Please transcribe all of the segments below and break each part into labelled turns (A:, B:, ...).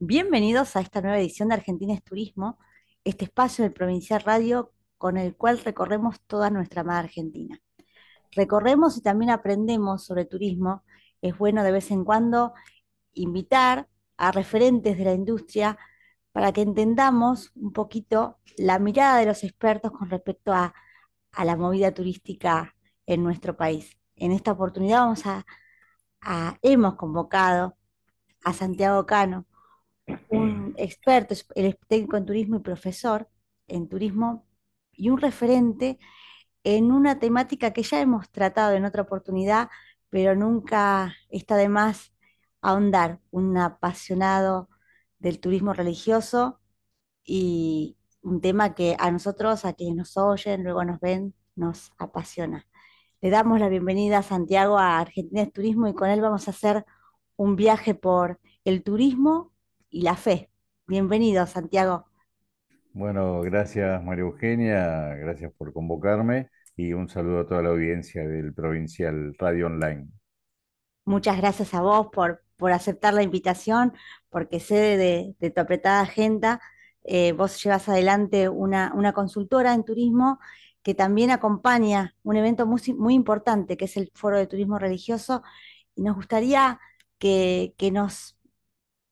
A: Bienvenidos a esta nueva edición de Argentina es Turismo, este espacio del Provincial Radio con el cual recorremos toda nuestra amada Argentina. Recorremos y también aprendemos sobre turismo. Es bueno de vez en cuando invitar a referentes de la industria para que entendamos un poquito la mirada de los expertos con respecto a, a la movida turística en nuestro país. En esta oportunidad vamos a, hemos convocado a Santiago Cano, un experto, él es técnico en turismo y profesor en turismo y un referente en una temática que ya hemos tratado en otra oportunidad, pero nunca está de más ahondar, un apasionado del turismo religioso y un tema que a nosotros, a quienes nos oyen, luego nos ven, nos apasiona. Le damos la bienvenida a Santiago a Argentina de Turismo y con él vamos a hacer un viaje por el turismo y la fe. Bienvenido, Santiago.
B: Bueno, gracias María Eugenia, gracias por convocarme y un saludo a toda la audiencia del Provincial Radio Online.
A: Muchas gracias a vos por, por aceptar la invitación, porque sé de, de tu apretada agenda. Eh, vos llevas adelante una, una, consultora en turismo que también acompaña un evento muy, muy importante, que es el Foro de Turismo Religioso, y nos gustaría que, que nos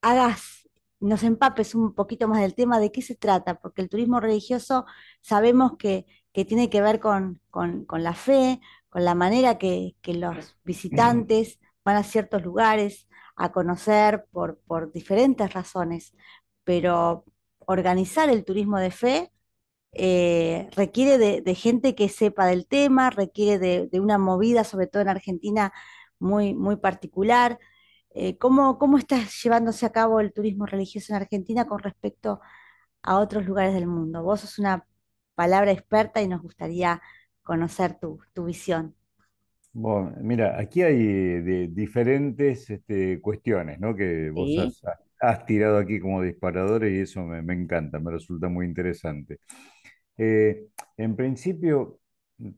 A: hagas nos empapes un poquito más del tema de qué se trata, porque el turismo religioso sabemos que, que tiene que ver con, con, con, la fe, con la manera que, que, los visitantes van a ciertos lugares a conocer por, por diferentes razones, pero organizar el turismo de fe eh, requiere de, de, gente que sepa del tema, requiere de, de, una movida, sobre todo en Argentina, muy, muy particular. Eh, ¿cómo, ¿Cómo está llevándose a cabo el turismo religioso en Argentina con respecto a otros lugares del mundo? Vos sos una palabra experta y nos gustaría conocer tu, tu visión.
B: Bueno, mira, aquí hay de diferentes este, cuestiones, ¿no? Que vos
A: ¿Sí?
B: has, has tirado aquí como disparadores y eso me, me encanta, me resulta muy interesante. Eh, en principio,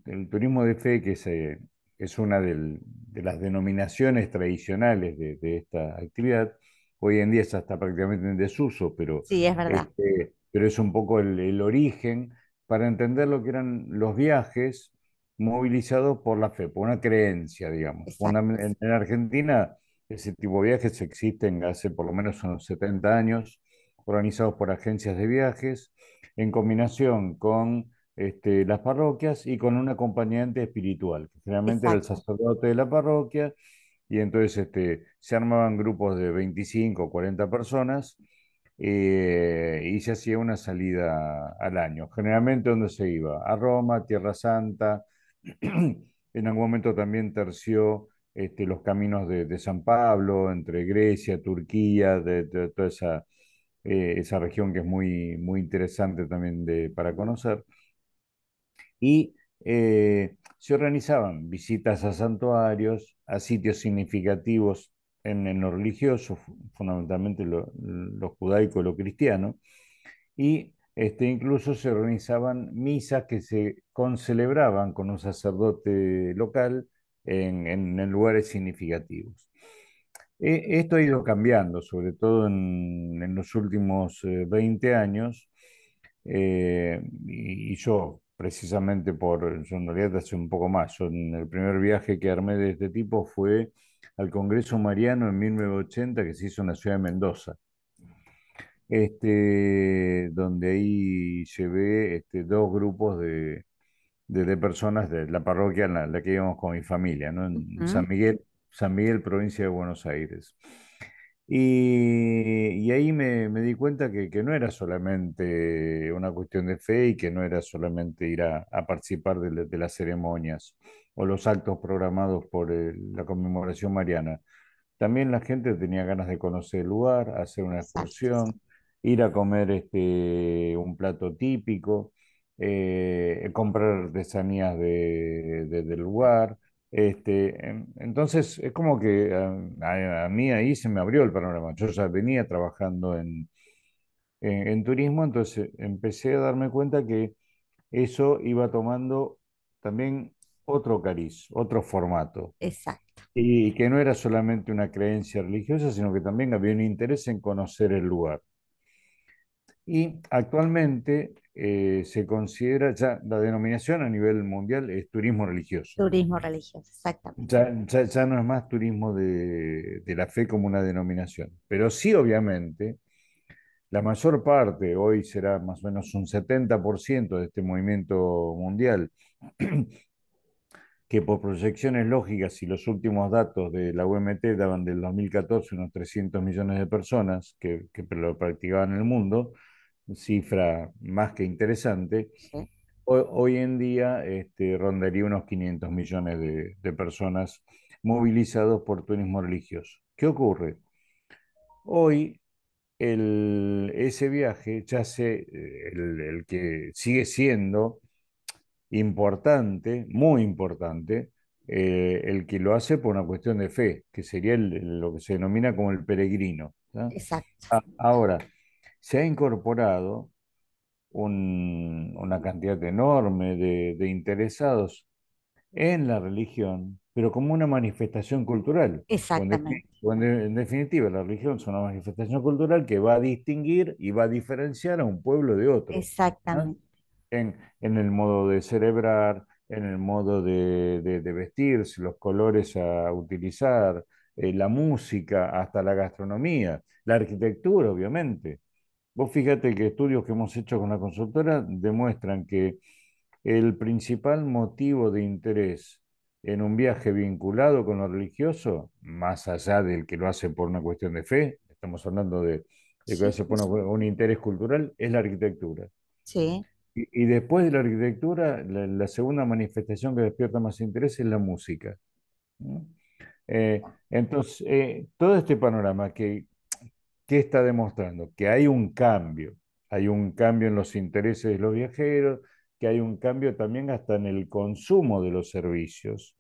B: el turismo de fe, que se, es una del, de las denominaciones tradicionales de, de, esta actividad. Hoy en día está, prácticamente en desuso, pero,
A: Sí, es verdad.
B: este, pero es un poco el, el, origen para entender lo que eran los viajes movilizados por la fe, por una creencia, digamos. En, en Argentina ese tipo de viajes existen hace por lo menos unos 70 años, organizados por agencias de viajes, en combinación con este, las parroquias y con un acompañante espiritual, que generalmente era el sacerdote de la parroquia, y entonces este, se armaban grupos de 25 o 40 personas eh, y se hacía una salida al año. Generalmente, ¿dónde se iba? A Roma, Tierra Santa, en algún momento también terció este, los caminos de, de, San Pablo, entre Grecia, Turquía, de, de toda esa, eh, esa región que es muy, muy interesante también de, para conocer y eh, se organizaban visitas a santuarios, a sitios significativos en, en lo religioso, fundamentalmente lo, lo, judaico lo cristiano, y este, incluso se organizaban misas que se concelebraban con un sacerdote local en, en, lugares significativos. Eh, esto ha ido cambiando, sobre todo en, los últimos eh, 20 años, eh, y, yo precisamente por, yo en realidad hace un poco más, yo en el primer viaje que armé de este tipo fue al Congreso Mariano en 1980 que se hizo en la ciudad de Mendoza, este, donde ahí llevé este, dos grupos de, de, de, personas de la parroquia en la, la, que íbamos con mi familia, ¿no?
A: Uh
B: en
A: -huh.
B: San Miguel, San Miguel, provincia de Buenos Aires. Y, y, ahí me, me di cuenta que, que, no era solamente una cuestión de fe y que no era solamente ir a, a participar de, de, las ceremonias o los actos programados por el, la conmemoración mariana. También la gente tenía ganas de conocer el lugar, hacer una excursión, ir a comer este, un plato típico, eh, comprar artesanías de, de, del lugar. Este, entonces es como que a, a, mí ahí se me abrió el panorama. Yo ya venía trabajando en, en, en, turismo, entonces empecé a darme cuenta que eso iba tomando también otro cariz, otro formato.
A: Exacto.
B: Y que no era solamente una creencia religiosa, sino que también había un interés en conocer el lugar. Y actualmente eh, se considera ya la denominación a nivel mundial es turismo religioso.
A: Turismo religioso, exactamente.
B: Ya, ya, no es más turismo de, de, la fe como una denominación. Pero sí, obviamente, la mayor parte, hoy será más o menos un 70% de este movimiento mundial, que por proyecciones lógicas y los últimos datos de la UMT daban del 2014 unos 300 millones de personas que, que lo practicaban en el mundo, cifra más que interesante. Hoy, en día este, rondaría unos 500 millones de, personas movilizados por turismo religioso. ¿Qué ocurre? Hoy ese viaje ya se, el, que sigue siendo importante, muy importante, eh, el que lo hace por una cuestión de fe, que sería lo que se denomina como el peregrino.
A: Exacto.
B: ahora, se ha incorporado una cantidad enorme de, interesados en la religión, pero como una manifestación cultural.
A: Exactamente.
B: en, definitiva, la religión es una manifestación cultural que va a distinguir y va a diferenciar a un pueblo de otro.
A: Exactamente.
B: En, el modo de celebrar, en el modo de, vestirse, los colores a utilizar, eh, la música, hasta la gastronomía, la arquitectura, obviamente. Vos fíjate que estudios que hemos hecho con la consultora demuestran que el principal motivo de interés en un viaje vinculado con lo religioso, más allá del que lo hace por una cuestión de fe, estamos hablando de, que lo hace por un interés cultural, es la arquitectura.
A: Sí.
B: Y, después de la arquitectura, la, segunda manifestación que despierta más interés es la música. Eh, entonces, eh, todo este panorama que ¿qué está demostrando? Que hay un cambio, hay un cambio en los intereses de los viajeros, que hay un cambio también hasta en el consumo de los servicios.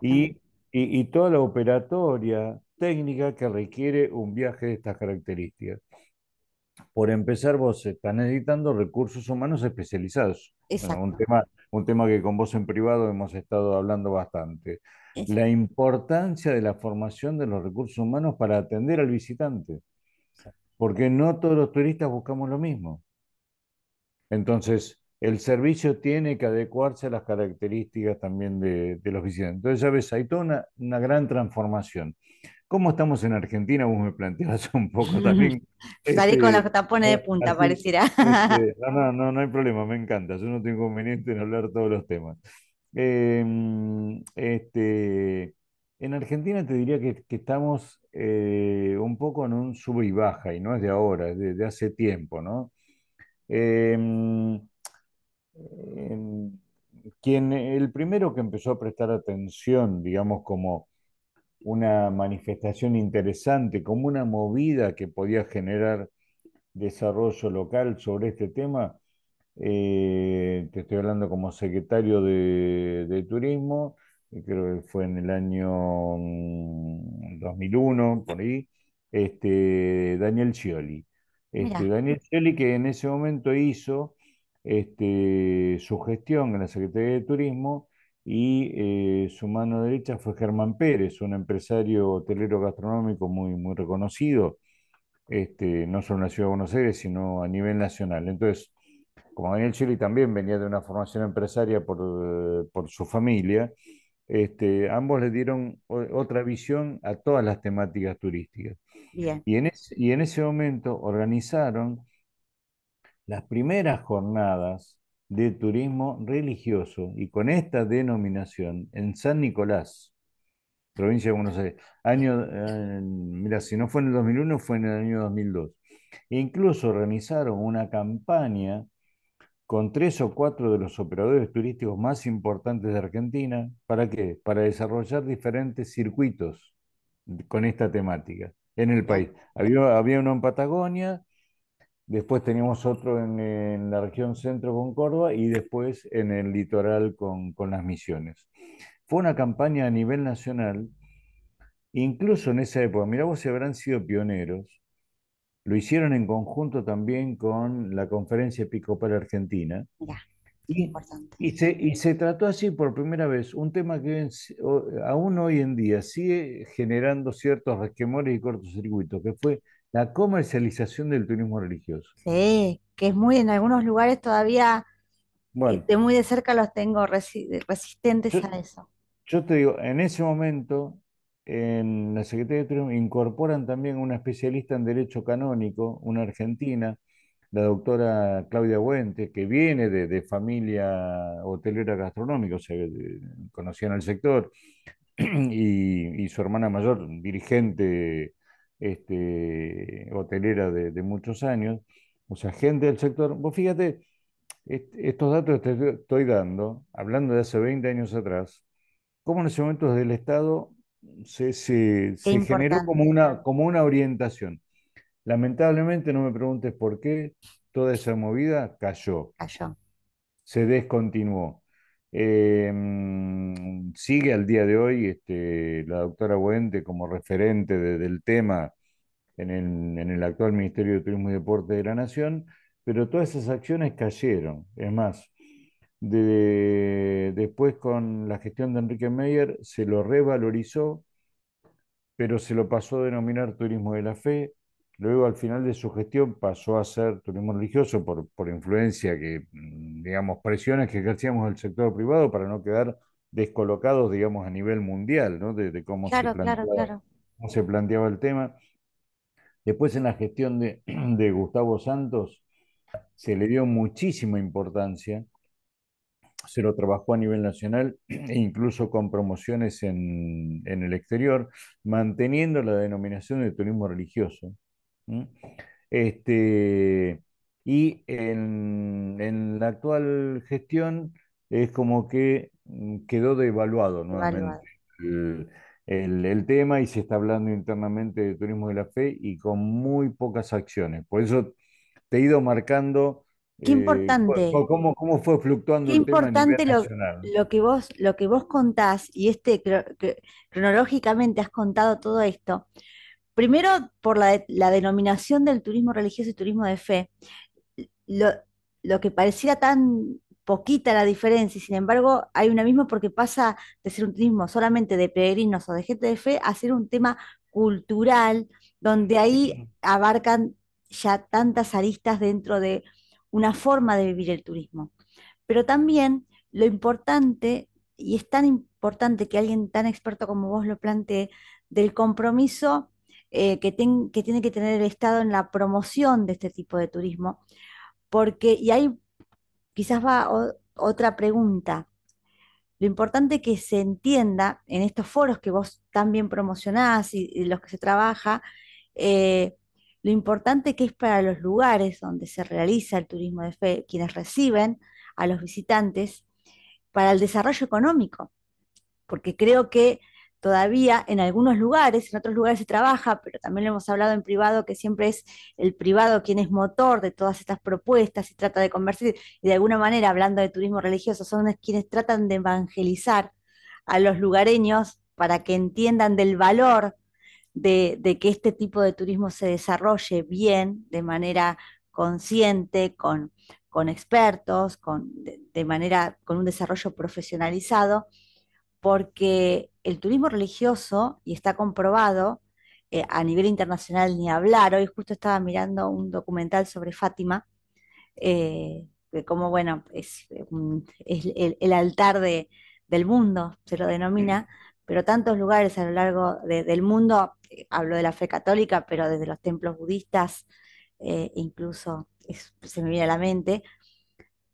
B: Y, y, toda la operatoria técnica que requiere un viaje de estas características. Por empezar, vos estás necesitando recursos humanos especializados. un, tema, un tema que con vos en privado hemos estado hablando bastante. La importancia de la formación de los recursos humanos para atender al visitante porque no todos los turistas buscamos lo mismo. Entonces, el servicio tiene que adecuarse a las características también de, los visitantes. Entonces, ya ves, hay toda una, gran transformación. ¿Cómo estamos en Argentina? Vos me planteabas un poco también.
A: Salí con los tapones de punta, pareciera.
B: Este, no, no, no, hay problema, me encanta. Yo no tengo inconveniente en hablar todos los temas. Em, este, en Argentina te diría que, estamos eh, un poco en un sub y baja, y no es de ahora, es de, hace tiempo, ¿no? Em, quien, el primero que empezó a prestar atención, digamos, como una manifestación interesante, como una movida que podía generar desarrollo local sobre este tema, eh, te estoy hablando como secretario de Turismo, creo que fue en el año 2001, mm, por ahí, este, Daniel Scioli. Este, Daniel Scioli que en ese momento hizo este, su gestión en la Secretaría de Turismo y eh, su mano derecha fue Germán Pérez, un empresario hotelero gastronómico muy, muy reconocido, este, no solo en la ciudad de Buenos Aires, sino a nivel nacional. Entonces, como Daniel Scioli también venía de una formación empresaria por, eh, por su familia, este, ambos le dieron otra visión a todas las temáticas turísticas. Y, en y en ese momento organizaron las primeras jornadas de turismo religioso y con esta denominación en San Nicolás, provincia de Buenos Aires. Año, eh, mira, si no fue en el 2001, fue en el año 2002. E incluso organizaron una campaña con tres o cuatro de los operadores turísticos más importantes de Argentina. ¿Para qué? Para desarrollar diferentes circuitos con esta temática en el país. Había, había uno en Patagonia, después teníamos otro en, la región centro con Córdoba y después en el litoral con, con las misiones. Fue una campaña a nivel nacional, incluso en esa época, mira vos si habrán sido pioneros, lo hicieron en conjunto también con la Conferencia Episcopal Argentina. Y, y, se, y se trató así por primera vez, un tema que aún hoy en día sigue generando ciertos resquemores y cortocircuitos, que fue la comercialización del turismo religioso.
A: Sí, que es muy, en algunos lugares todavía,
B: Bueno,
A: de muy de cerca los tengo resi- resistentes
B: yo,
A: a eso.
B: yo te digo, en ese momento, en la Secretaría de Turismo incorporan también una especialista en Derecho Canónico, una argentina, la doctora Claudia Buente, que viene de, de familia hotelera gastronómica, o sea, conocían el sector, y, y su hermana mayor, dirigente este, hotelera de, de muchos años, o sea, gente del sector. Vos fíjate, est- estos datos que te estoy dando, hablando de hace 20 años atrás, cómo en ese momento desde el Estado se, se- generó como una, como una orientación. Lamentablemente, no me preguntes por qué, toda esa movida cayó
A: cayó.
B: se descontinuó. Eh, mm, sigue al día de hoy este, la doctora Buente como referente de- del tema en el, en el actual Ministerio de Turismo y Deporte de la Nación, pero todas esas acciones cayeron. Es más, de- después con la gestión de Enrique Meyer se lo revalorizó pero se lo pasó a denominar turismo de la fe. Luego, al final de su gestión, pasó a ser turismo religioso por, por influencia que, mm, digamos, presiones que ejercíamos el sector privado para no quedar descolocados, digamos, a nivel mundial, ¿no? De, de cómo se
A: claro,
B: planteaba,
A: claro.
B: cómo se planteaba el tema. Después, en la gestión de, de Gustavo Santos, se le dio muchísima importancia se lo trabajó a nivel nacional e incluso con promociones en, en el exterior, manteniendo la denominación de turismo religioso. Este, y en, en la actual gestión es como que mm, quedó devaluado nuevamente el- el tema y se está hablando internamente de turismo de la fe y con muy pocas acciones. Por eso te he ido marcando
A: Qué
B: eh,
A: importante,
B: cómo, cómo fue fluctuando
A: qué
B: el tema
A: importante lo, lo que vos, lo que vos contás, y este cronológicamente has contado todo esto. Primero, por la, la denominación del turismo religioso y turismo de fe, lo, lo que pareciera tan poquita la diferencia, y sin embargo hay una misma porque pasa de ser un turismo solamente de peregrinos o de gente de fe a ser un tema cultural, donde ahí abarcan ya tantas aristas dentro de una forma de vivir el turismo. Pero también lo importante, y es tan importante que alguien tan experto como vos lo plantee, del compromiso eh, que, tiene que tener el Estado en la promoción de este tipo de turismo, porque, y ahí quizás va otra pregunta, lo importante que se entienda en estos foros que vos también promocionás y, y los que se trabaja, eh, lo importante que es para los lugares donde se realiza el turismo de fe, quienes reciben a los visitantes, para el desarrollo económico porque creo que todavía en algunos lugares, en otros lugares se trabaja, pero también lo hemos hablado en privado, que siempre es el privado quien es motor de todas estas propuestas y trata de convertir, y de alguna manera, hablando de turismo religioso, son quienes tratan de evangelizar a los lugareños para que entiendan del valor de, de que este tipo de turismo se desarrolle bien, de manera consciente, con, con expertos, con, de, de manera, con un desarrollo profesionalizado porque el turismo religioso, y está comprobado eh, a nivel internacional ni hablar, hoy justo estaba mirando un documental sobre Fátima, eh, de cómo, bueno, es, un- es el, el altar de- del mundo, se lo denomina, pero tantos lugares a lo largo de- del mundo, hablo de la fe católica, pero desde los templos budistas, eh, incluso se me viene a la mente,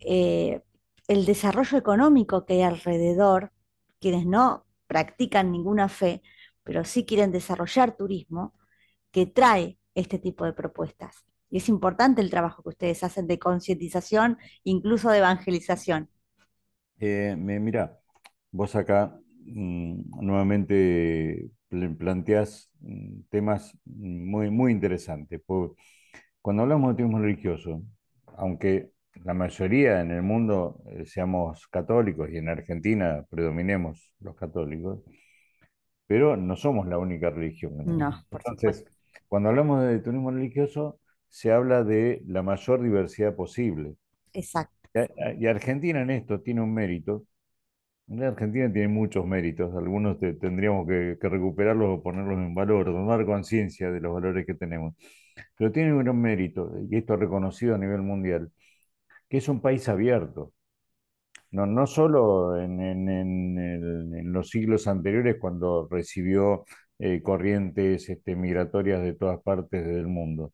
A: eh, el desarrollo económico que hay alrededor, quienes no practican ninguna fe, pero sí quieren desarrollar turismo, que trae este tipo de propuestas. Y es importante el trabajo que ustedes hacen de concientización, incluso de evangelización.
B: Eh, mira, vos acá mm, nuevamente pl- planteás temas muy, muy interesantes. Cuando hablamos de turismo religioso, aunque la mayoría en el mundo eh, seamos católicos y en Argentina predominemos los católicos, pero no somos la única religión
A: No,
B: Entonces, cuando hablamos de turismo religioso, se habla de la mayor diversidad posible.
A: Exacto.
B: Y Argentina en esto tiene un mérito. La Argentina tiene muchos méritos, algunos te- tendríamos que, recuperarlos o ponerlos en valor, tomar conciencia de los valores que tenemos. Pero tiene un gran mérito, y esto es reconocido a nivel mundial, que es un país abierto. No, no solo en, en los siglos anteriores, cuando recibió eh, corrientes este, migratorias de todas partes del mundo,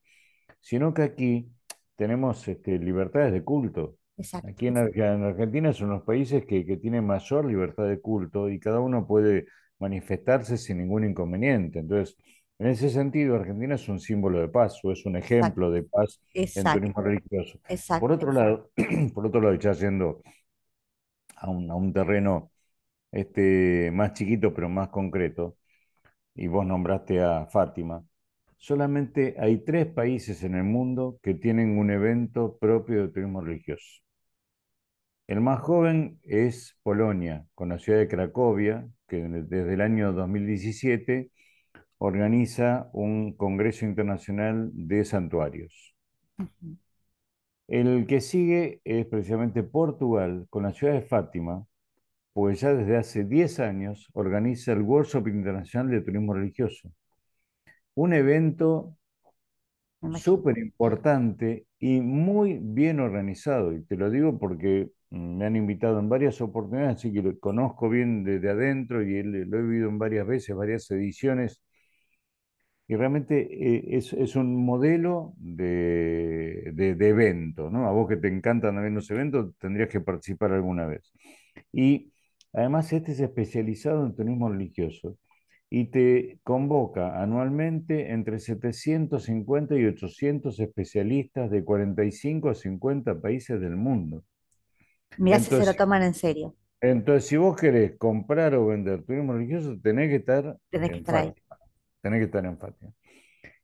B: sino que aquí tenemos este, libertades de culto.
A: Exacto.
B: Aquí en, en Argentina son los países que, que tienen mayor libertad de culto y cada uno puede manifestarse sin ningún inconveniente. Entonces, en ese sentido, Argentina es un símbolo de paz o es un
A: Exacto.
B: ejemplo de paz en
A: Exacto.
B: turismo religioso. Por otro lado, por otro lado, ya yendo a un, a un terreno este, más chiquito pero más concreto, y vos nombraste a Fátima, solamente hay tres países en el mundo que tienen un evento propio de turismo religioso. El más joven es Polonia, con la ciudad de Cracovia, que desde el año 2017 organiza un Congreso Internacional de Santuarios. El que sigue es precisamente Portugal, con la ciudad de Fátima, pues ya desde hace 10 años organiza el Workshop Internacional de Turismo Religioso, un evento súper importante y muy bien organizado. Y te lo digo porque mm, me han invitado en varias oportunidades, así que lo conozco bien desde adentro y lo he vivido en varias veces, varias ediciones. Y realmente eh, es, es un modelo de, de- de evento, ¿no? A vos que te encantan también los eventos, tendrías que participar alguna vez. Y además este es especializado en turismo religioso y te convoca anualmente entre 750 y 800 especialistas de 45 a 50 países del mundo.
A: Mirá si se lo toman en serio.
B: entonces si vos querés comprar o vender turismo religioso, tenés que estar
A: Tenés que
B: en
A: estar ahí.
B: Tenés que estar en Fátima.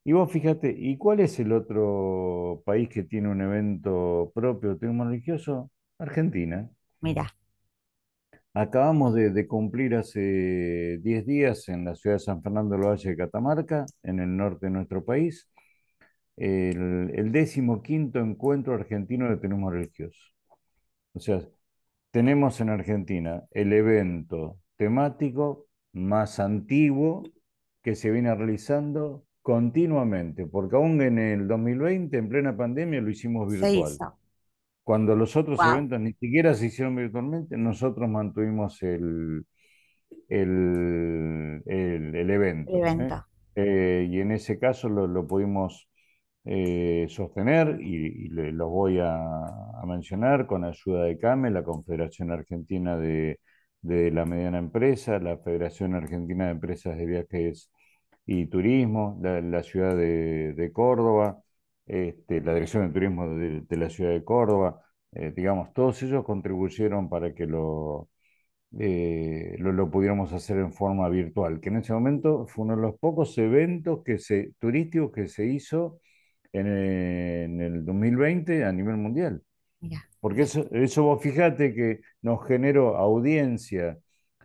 B: Y vos fíjate, ¿y cuál es el otro país que tiene un evento propio de turismo religioso? Argentina.
A: Mirá.
B: Acabamos de, cumplir hace 10 días en la ciudad de San Fernando del Valle de Catamarca, en el norte de nuestro país, el, el décimo quinto encuentro argentino de turismo religioso. O sea, tenemos en Argentina el evento temático más antiguo que se viene realizando continuamente, porque aún en el 2020, en plena pandemia, lo hicimos virtual. Cuando los otros
A: Wow.
B: eventos ni siquiera se hicieron virtualmente, nosotros mantuvimos el, el, el- evento. ¿eh? Eh, y en ese caso lo, lo pudimos eh, sostener y, y le- los voy a, a mencionar con ayuda de CAME, la Confederación Argentina de, de la Mediana Empresa, la Federación Argentina de Empresas de Viajes y Turismo, la, la ciudad de, de Córdoba, este, la Dirección de Turismo de, de la ciudad de Córdoba, eh, digamos, todos ellos contribuyeron para que lo, eh, lo, lo pudiéramos hacer en forma virtual, que en ese momento fue uno de los pocos eventos que se, turísticos que se hizo en, en el 2020 a nivel mundial. Porque eso, eso vos fíjate que nos generó audiencia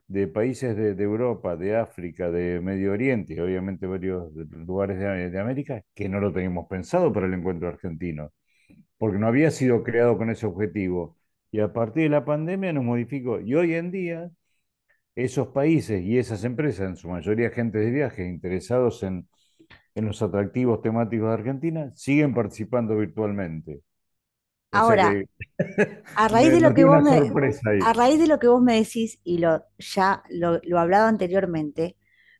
B: de países de, Europa, de África, de Medio Oriente y obviamente varios lugares de, América que no lo teníamos pensado para el encuentro argentino, porque no había sido creado con ese objetivo. Y a partir de la pandemia nos modificó. Y hoy en día esos países y esas empresas, en su mayoría agentes de viaje interesados en, en los atractivos temáticos de Argentina, siguen participando virtualmente.
A: Ahora,
B: que
A: a raíz de lo que vos me, a raíz de lo que vos me decís y lo ya lo, lo hablado anteriormente,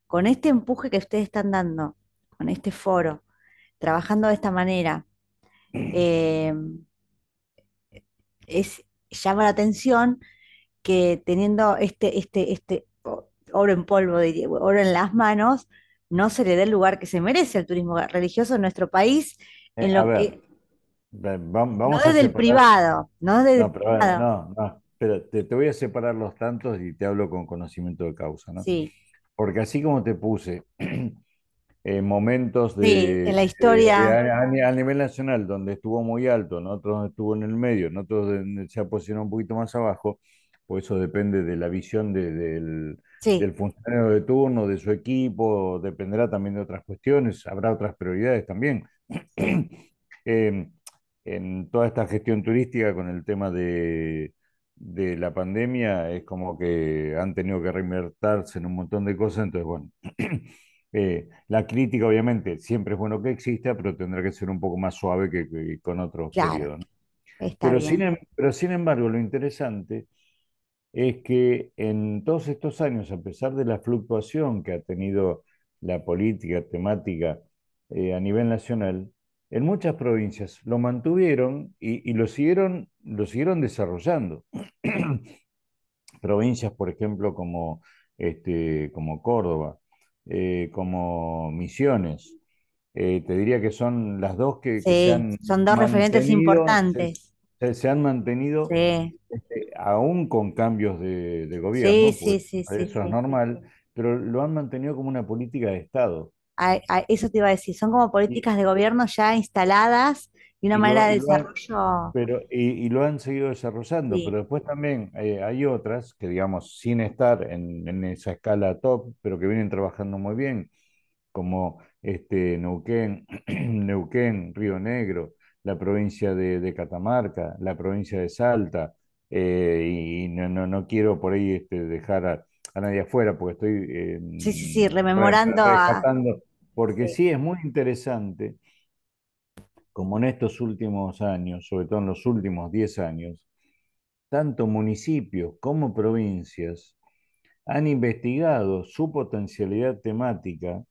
A: con este empuje que ustedes están dando, con este foro, trabajando de esta manera, eh, es, llama la atención que teniendo este, este, este oro en polvo, oro en las manos, no se le dé el lugar que se merece al turismo religioso en nuestro país,
B: Eh,
A: en lo que,
B: va- va-
A: no
B: vamos a
A: desde el privado, no desde el
B: No, pero ver,
A: privado,
B: no, no, pero te, te voy a separar los tantos y te hablo con conocimiento de causa, ¿no?
A: sí,
B: Porque así como te puse eh, momentos
A: sí,
B: de,
A: en la
B: de- de
A: historia,
B: a, a ni- a nivel nacional donde estuvo muy alto, en otros donde estuvo en el medio, en otros donde se ha posicionado un poquito más abajo, pues eso depende de la visión de- del,
A: sí,
B: del funcionario de turno, de su equipo, dependerá también de otras cuestiones, habrá otras prioridades también.
A: sí,
B: Eh, en toda esta gestión turística con el tema de, de la pandemia es como que han tenido que reinvertirse en un montón de cosas, entonces bueno, eh, la crítica obviamente siempre es bueno que exista, pero tendrá que ser un poco más suave que, que con otros
A: Claro,
B: periodos, ¿no?
A: está
B: Pero sin,
A: bien.
B: em- pero sin embargo, lo interesante es que en todos estos años, a pesar de la fluctuación que ha tenido la política temática eh, a nivel nacional, en muchas provincias lo mantuvieron y, y lo siguieron, lo siguieron desarrollando. Provincias, por ejemplo, como, este, como Córdoba, eh, como Misiones, eh, te diría que son las dos que, que se
A: Sí,
B: han
A: son dos referentes importantes.
B: se- se han mantenido
A: Sí,
B: este, aún con cambios de, gobierno,
A: sí, sí, sí,
B: eso es
A: sí.
B: normal, pero lo han mantenido como una política de Estado.
A: A- a- eso te iba a decir, son como políticas de gobierno ya instaladas y una
B: y
A: manera
B: lo,
A: de desarrollo.
B: pero, y, y lo han seguido desarrollando,
A: Sí,
B: pero después también eh, hay otras que, digamos, sin estar en, en esa escala top, pero que vienen trabajando muy bien, como este, Neuquén, Neuquén, Río Negro, la provincia de, de Catamarca, la provincia de Salta, eh, y no, no, no quiero por ahí este, dejar a, a nadie afuera, porque estoy eh,
A: sí, sí, sí,
B: re-
A: rememorando a...
B: porque
A: Sí.
B: sí es muy interesante, como en estos últimos años, sobre todo en los últimos 10 años, tanto municipios como provincias han investigado su potencialidad temática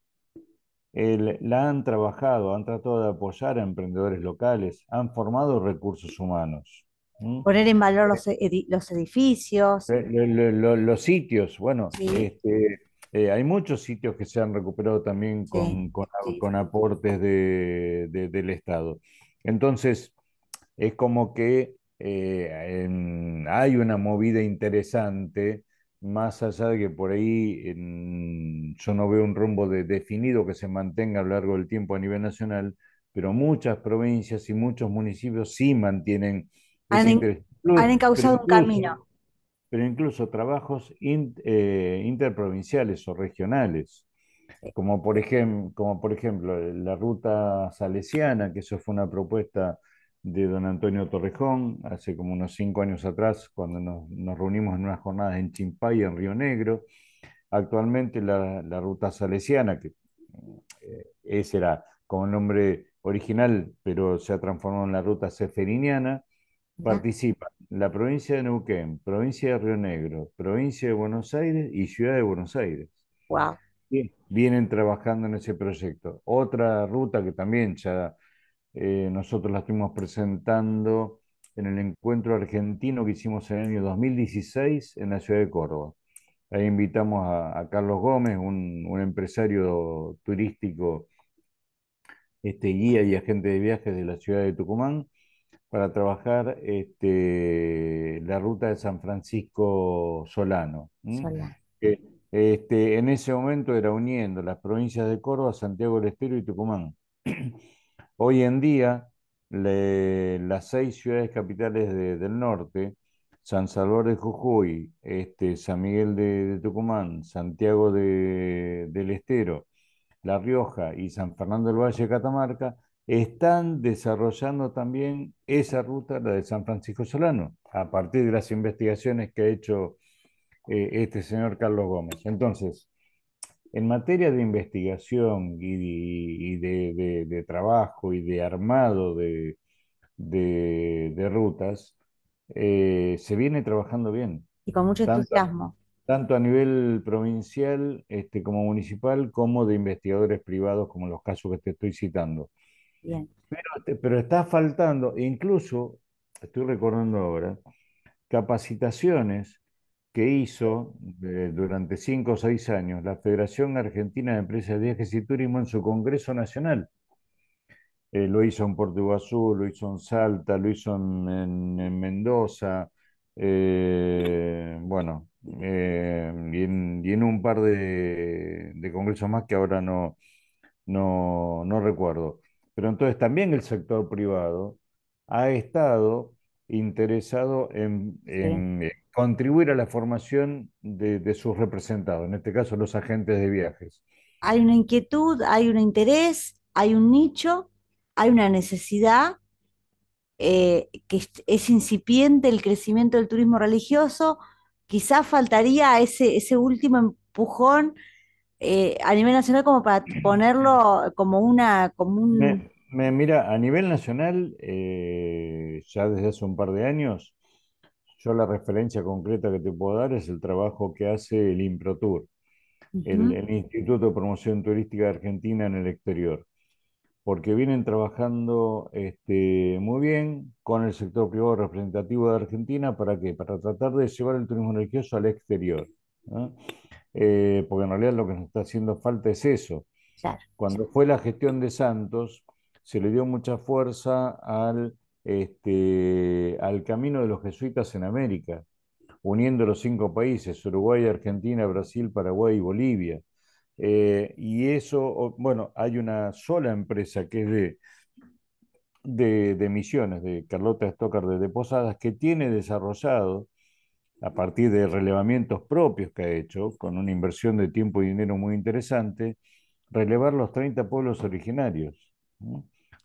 B: el- la han trabajado, han tratado de apoyar a emprendedores locales, han formado recursos humanos. ¿M?
A: Poner en valor los, edi- los edificios.
B: Eh, lo- lo- lo- Los sitios, bueno,
A: Sí,
B: este, eh, hay muchos sitios que se han recuperado también
A: sí,
B: con,
A: sí,
B: aportes de- de- del Estado. Entonces, es como que eh, en- hay una movida interesante, más allá de que por ahí en- yo no veo un rumbo de- definido que se mantenga a lo largo del tiempo a nivel nacional, pero muchas provincias y muchos municipios sí mantienen
A: Han,
B: ese
A: en-
B: interés. Inclu-
A: han
B: Pero
A: encauzado un camino.
B: incluso, pero incluso trabajos in- eh, interprovinciales o regionales
A: Sí,
B: como por ejem- como por ejemplo la ruta salesiana, que eso fue una propuesta de don Antonio Torrejón hace como unos cinco años atrás, cuando nos, nos reunimos en unas jornadas en Chimpay, en Río Negro. Actualmente la, la ruta salesiana, que eh, ese era como el nombre original, pero se ha transformado en la ruta seferiniana, participan la provincia de Neuquén, provincia de Río Negro, provincia de Buenos Aires y ciudad de Buenos Aires.
A: wow.
B: Vienen trabajando en ese proyecto. Otra ruta que también ya eh, nosotros la estuvimos presentando en el encuentro argentino que hicimos en el año 2016 en la ciudad de Córdoba. Ahí invitamos a, a Carlos Gómez, un, un empresario turístico, este, guía y agente de viajes de la ciudad de Tucumán, para trabajar este, la ruta de San Francisco Solano. ¿m?
A: Sola.
B: que este, en ese momento era uniendo las provincias de Córdoba, Santiago del Estero y Tucumán. Hoy en día, le- las seis ciudades capitales de- del norte, San Salvador de Jujuy, este, San Miguel de, de Tucumán, Santiago de- del Estero, La Rioja y San Fernando del Valle de Catamarca, están desarrollando también esa ruta, la de San Francisco Solano, a partir de las investigaciones que ha hecho eh, este señor Carlos Gómez. Entonces, en materia de investigación y, y de, de- de trabajo y de armado de, rutas, eh, se viene trabajando bien,
A: Y con mucho
B: tanto,
A: entusiasmo.
B: tanto a nivel provincial este, como municipal, como de investigadores privados, como los casos que te estoy citando. Pero, está faltando, incluso, estoy recordando ahora, capacitaciones que hizo eh, durante cinco o seis años la Federación Argentina de Empresas de Viajes y Turismo en su Congreso Nacional. Eh, lo hizo en Puerto Iguazú, lo hizo en Salta, lo hizo en, en- en Mendoza, eh, bueno, y en, y en un par de, de congresos más que ahora no, no, no recuerdo. Pero entonces también el sector privado ha estado interesado en, eh, contribuir a la formación de, de sus representados, en este caso los agentes de viajes.
A: Hay una inquietud, hay un interés, hay un nicho, hay una necesidad eh, que es, es incipiente el crecimiento del turismo religioso, quizás faltaría ese, ese último empujón eh, a nivel nacional como para ponerlo como una, como un,
B: Me, me- mira, a nivel nacional, eh, ya desde hace un par de años, yo la referencia concreta que te puedo dar es el trabajo que hace el IMPROTUR, el, el Instituto de Promoción Turística de Argentina en el exterior. porque vienen trabajando este, muy bien con el sector privado representativo de Argentina, ¿para qué? Para tratar de llevar el turismo religioso al exterior, ¿no? Eh, porque en realidad lo que nos está haciendo falta es eso.
A: claro,
B: Cuando fue la gestión de Santos, se le dio mucha fuerza al, este, al camino de los jesuitas en América, uniendo los cinco países, Uruguay, Argentina, Brasil, Paraguay y Bolivia. Eh, y eso, bueno, hay una sola empresa que es de, de, de Misiones, de Carlota Stocker de, de Posadas, que tiene desarrollado, a partir de relevamientos propios que ha hecho, con una inversión de tiempo y dinero muy interesante, relevar los 30 pueblos originarios,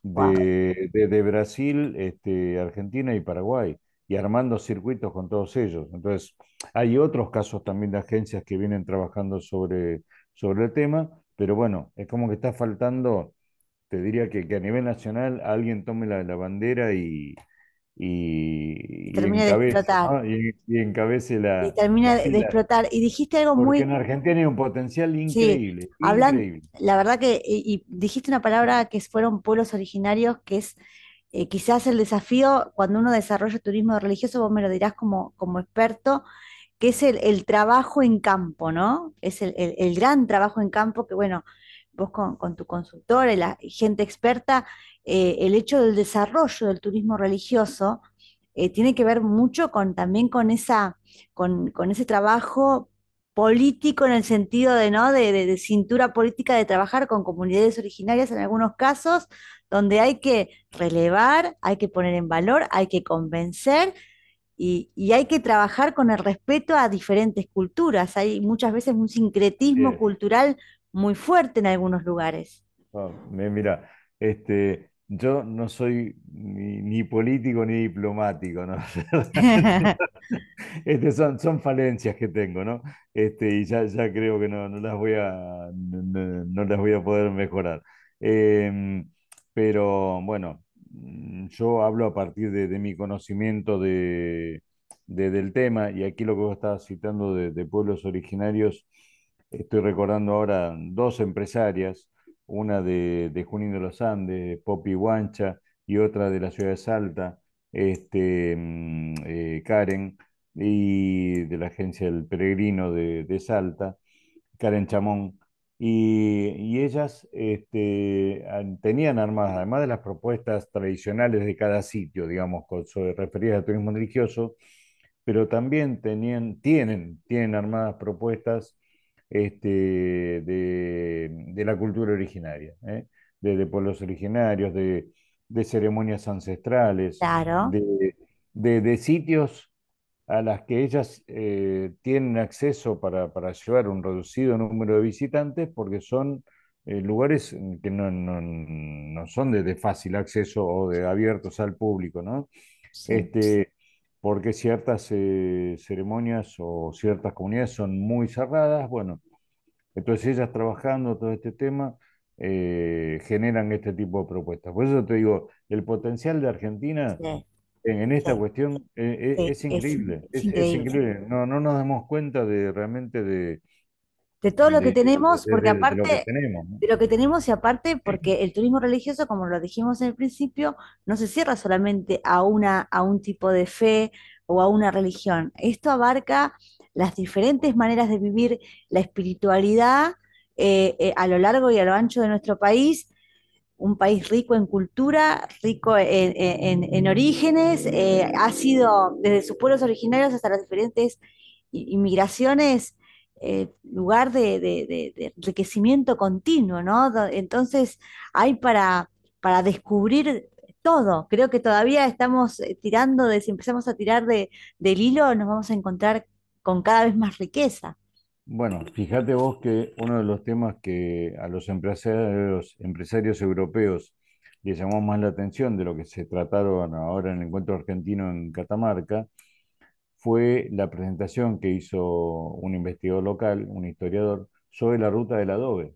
B: de, de- de Brasil, este, Argentina y Paraguay, y armando circuitos con todos ellos. Entonces, hay otros casos también de agencias que vienen trabajando sobre, sobre el tema, pero bueno, es como que está faltando, te diría que, que a nivel nacional alguien tome la, la bandera y,
A: Y
B: y, y
A: termina de
B: encabece,
A: explotar,
B: ¿no? Y, y encabece
A: y
B: la,
A: termina de,
B: sí,
A: de
B: la-
A: explotar. Y dijiste algo
B: porque
A: muy,
B: en Argentina hay un potencial
A: sí,
B: increíble,
A: hablan,
B: increíble.
A: la verdad que, y, y dijiste una palabra que fueron pueblos originarios, que es eh, quizás el desafío cuando uno desarrolla turismo religioso, vos me lo dirás como, como experto, que es el, el trabajo en campo, ¿no? Es el, el- el gran trabajo en campo que, bueno, vos con, con tu consultora y la gente experta, eh, el hecho del desarrollo del turismo religioso eh, tiene que ver mucho con también con esa, con, con ese trabajo político en el sentido de, ¿no? de, de- de cintura política de trabajar con comunidades originarias en algunos casos, donde hay que relevar, hay que poner en valor, hay que convencer y, y hay que trabajar con el respeto a diferentes culturas. Hay muchas veces un sincretismo cultural muy fuerte en algunos lugares.
B: Me- mira, este, yo no soy ni, político ni diplomático, ¿no? Este, son, son falencias que tengo, ¿no? Este, y ya, ya creo que no, no las voy a, no, las voy a poder mejorar. Em, pero bueno, yo hablo a partir de, de mi conocimiento de, de- del tema, y aquí lo que vos estabas citando de pueblos originarios, estoy recordando ahora dos empresarias, una de, Junín de los Andes, Popi Guancha, y otra de la ciudad de Salta, este, mm, eh, Karen y de la agencia El Peregrino de, Salta, Karen Chamón, y, ellas este, an- tenían armadas, además de las propuestas tradicionales de cada sitio, digamos, con, referidas al turismo religioso, pero también tenían, tienen, tienen armadas propuestas este, de, de la cultura originaria, ¿eh? De, de pueblos originarios, de, de ceremonias ancestrales,
A: Claro,
B: de, sitios a las que ellas eh, tienen acceso para, para llevar un reducido número de visitantes, porque son eh, lugares que no, no- no son de, fácil acceso o de abiertos al público, ¿no?
A: sí.
B: Este, porque ciertas eh, ceremonias o ciertas comunidades son muy cerradas, bueno, entonces ellas trabajando todo este tema eh, generan este tipo de propuestas. Por eso te digo, el potencial de Argentina
A: Sí,
B: en, en esta
A: sí,
B: cuestión eh,
A: sí,
B: es
A: es,
B: increíble,
A: es
B: es,
A: increíble.
B: No, no nos damos cuenta de realmente de,
A: De todo lo que tenemos, porque aparte de lo que tenemos y aparte porque el turismo religioso, como lo dijimos en el principio, no se cierra solamente a una, a un tipo de fe o a una religión. Esto abarca las diferentes maneras de vivir la espiritualidad eh, eh, a lo largo y a lo ancho de nuestro país un país rico en cultura, rico en, en- en orígenes, eh, ha sido desde sus pueblos originarios hasta las diferentes inmigraciones, eh, lugar de, enriquecimiento continuo, ¿no? Entonces hay para, para descubrir todo. Creo que todavía estamos eh, tirando de, si empezamos a tirar de, del hilo, nos vamos a encontrar con cada vez más riqueza.
B: Bueno, fíjate vos que uno de los temas que a los empresarios, empresarios europeos le llamó más la atención de lo que se trataron ahora en el encuentro argentino en Catamarca, fue la presentación que hizo un investigador local, un historiador, sobre la ruta del adobe.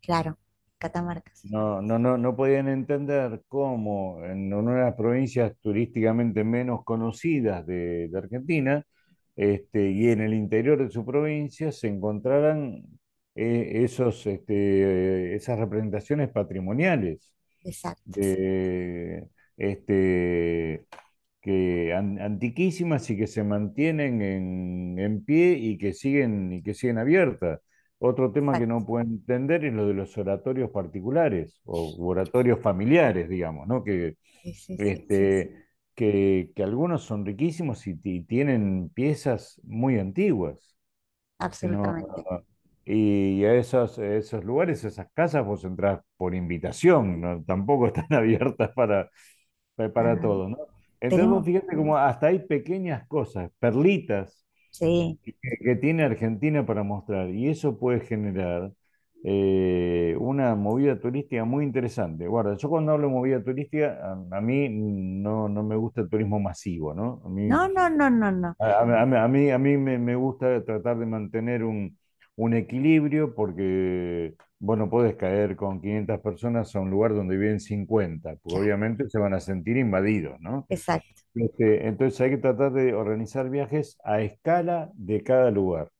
A: Claro, Catamarca.
B: No, no, no, no podían entender cómo en una de las provincias turísticamente menos conocidas de, de Argentina, este, y en el interior de su provincia se encontraran eh, esos, este, esas representaciones patrimoniales
A: Exacto.
B: de, este, que antiquísimas y que se mantienen en, en pie y que siguen, y que siguen abiertas. Otro tema que no puedo entender es lo de los oratorios particulares o oratorios familiares, digamos, ¿no? Que,
A: Sí, sí, sí, sí, sí.
B: este, que, que algunos son riquísimos y, y tienen piezas muy antiguas. No,
A: Absolutamente.
B: y a esos, esos lugares, esas casas, vos entrás por invitación, ¿no? Tampoco están abiertas para, para
A: no.
B: todo, ¿no? Entonces
A: Tenemos,
B: fíjate como hasta hay pequeñas cosas, perlitas
A: sí,
B: que, que tiene Argentina para mostrar y eso puede generar eh, una movida turística muy interesante. Guarda, yo cuando hablo de movida turística, a, a mí no, no me gusta el turismo masivo, ¿no? A mí
A: no, no, no, no, no.
B: a, a mí, a mí me, me gusta tratar de mantener un, un equilibrio porque vos no podés caer con 500 personas a un lugar donde viven 50, porque obviamente se van a sentir invadidos, ¿no?
A: exacto.
B: Este, entonces hay que tratar de organizar viajes a escala de cada lugar,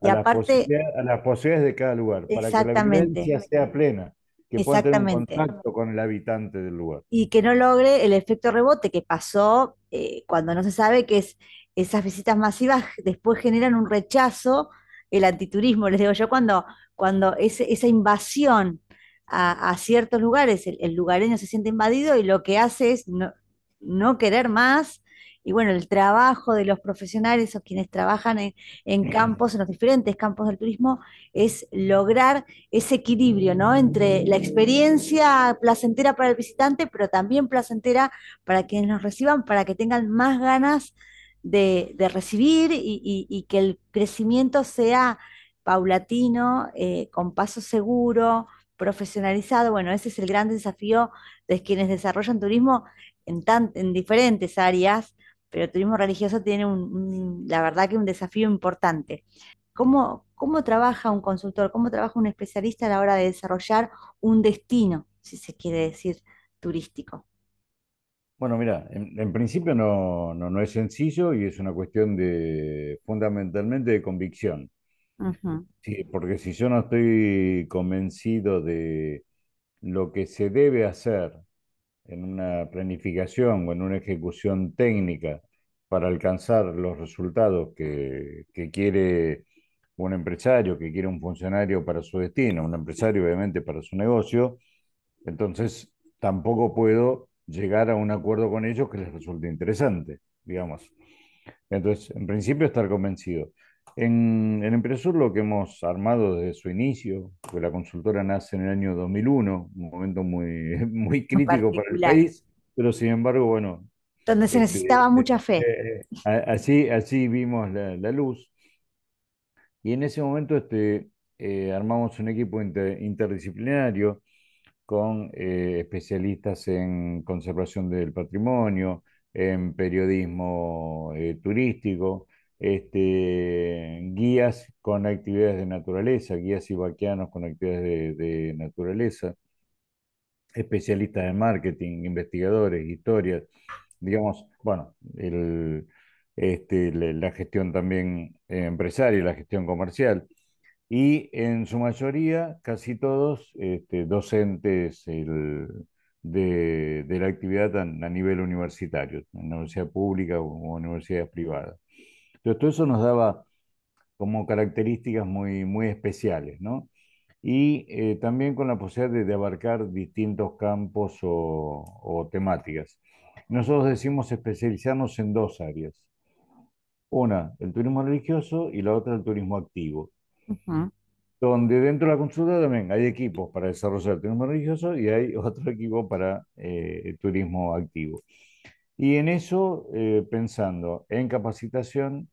A: Y
B: a las
A: aparte,
B: posibilidades, a las posibilidades de cada lugar, para que la vivencia sea plena, que puedan tener un contacto con el habitante del lugar.
A: y que no logre el efecto rebote que pasó eh, cuando no se sabe que es esas visitas masivas después generan un rechazo, el antiturismo, les digo yo, cuando, cuando ese- esa invasión a, a ciertos lugares, el, el lugareño se siente invadido y lo que hace es no, no querer más. Y bueno, el trabajo de los profesionales o quienes trabajan en, en campos, en los diferentes campos del turismo, es lograr ese equilibrio, ¿no? Entre la experiencia placentera para el visitante, pero también placentera para quienes nos reciban, para que tengan más ganas de, recibir y que el crecimiento sea paulatino, eh, con paso seguro, profesionalizado. Bueno, ese es el gran desafío de quienes desarrollan turismo en, tan, en diferentes áreas, pero el turismo religioso tiene un, un- la verdad que un desafío importante. ¿Cómo, cómo trabaja un consultor, cómo trabaja un especialista a la hora de desarrollar un destino, si se quiere decir, turístico?
B: Bueno, mira, en, en principio no, no, no es sencillo y es una cuestión de fundamentalmente de convicción. Sí, porque si yo no estoy convencido de lo que se debe hacer en una planificación o en una ejecución técnica para alcanzar los resultados que, que quiere un empresario, que quiere un funcionario para su destino, un empresario obviamente para su negocio, entonces tampoco puedo llegar a un acuerdo con ellos que les resulte interesante, digamos. Entonces, en principio, estar convencido. En, en Empresur lo que hemos armado desde su inicio, porque la consultora nace en el año 2001, un momento muy, muy crítico para el país, pero sin embargo, bueno,
A: donde se
B: este,
A: necesitaba mucha fe.
B: eh, a- así, así vimos la, la luz. Y en ese momento este, eh, armamos un equipo inter- interdisciplinario con eh, especialistas en conservación del patrimonio, en periodismo eh, turístico, este, guías con actividades de naturaleza, guías ibaquianos con actividades de, naturaleza, especialistas en marketing, investigadores, historias, digamos, bueno, este, la, la gestión también empresaria, la gestión comercial y en su mayoría, casi todos, este, docentes el- de, de la actividad a, a nivel universitario, en la universidad pública o, o universidades privadas. Entonces, todo eso nos daba como características muy, muy especiales, ¿no? Y eh, también con la posibilidad de, de abarcar distintos campos o, o temáticas. Nosotros decimos especializarnos en dos áreas. Una, el turismo religioso y la otra, el turismo activo
A: Ujú,
B: donde dentro de la consulta también hay equipos para desarrollar turismo religioso y hay otro equipo para eh, turismo activo. Y en eso, eh, pensando en capacitación,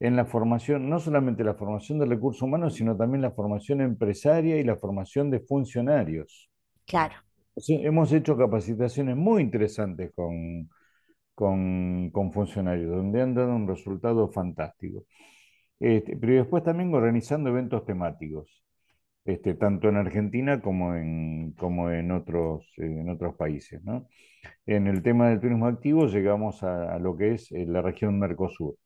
B: en la formación, no solamente la formación de recursos humanos, sino también la formación empresaria y la formación de funcionarios.
A: claro,
B: Sí, hemos hecho capacitaciones muy interesantes con, con, con funcionarios, donde han dado un resultado fantástico. Este, pero después también organizando eventos temáticos, este, tanto en Argentina como en, como en otros, en otros países, ¿no? En el tema del turismo activo llegamos a, a lo que es eh, la región Mercosur.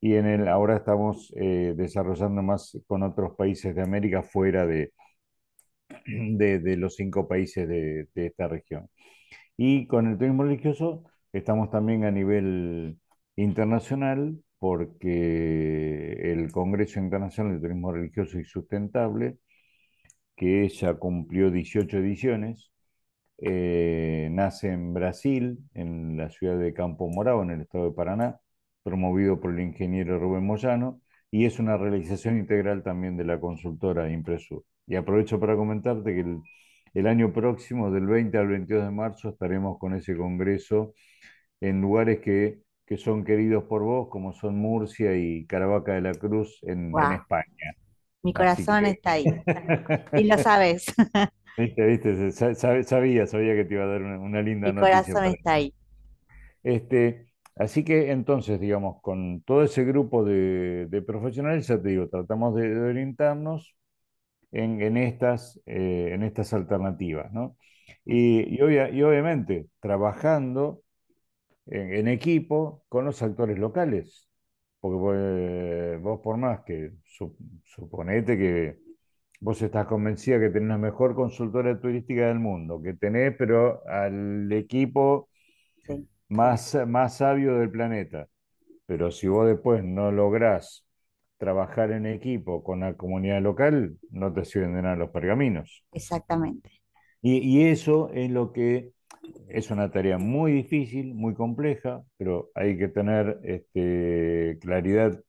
B: Y en el, ahora estamos eh, desarrollando más con otros países de América fuera de, de, de los cinco países de, de esta región. Y con el turismo religioso estamos también a nivel internacional porque el Congreso Internacional de Turismo Religioso y Sustentable, que ya cumplió 18 ediciones, eh, nace en Brasil, en la ciudad de Campo Morado, en el estado de Paraná, promovido por el ingeniero Rubén Moyano, y es una realización integral también de la consultora Impresur. Y aprovecho para comentarte que el, el año próximo, del 20 al 22 de marzo, estaremos con ese congreso en lugares que, que son queridos por vos, como son Murcia y Caravaca de la Cruz en, España.
A: mi corazón
B: que...
A: está ahí. Y lo sabes,
B: Viste, viste, sa- sa- sabía, sabía que te iba a dar una, una linda
A: mi
B: noticia
A: corazón está ahí.
B: Este, así que entonces, digamos, con todo ese grupo de, de profesionales, ya te digo, tratamos de, de orientarnos en, en estas, eh, en estas alternativas, ¿no? Y, y obvia- y obviamente trabajando en, en equipo con los actores locales, porque pues, vos por más que su- suponete que vos estás convencida que tenés la mejor consultora turística del mundo, que tenés, pero al equipo
A: Sí,
B: más, más sabio del planeta. Pero si vos después no lográs trabajar en equipo con la comunidad local, no te sirven de nada los pergaminos.
A: exactamente,
B: Y, y eso es lo que es una tarea muy difícil, muy compleja, pero hay que tener este, claridad,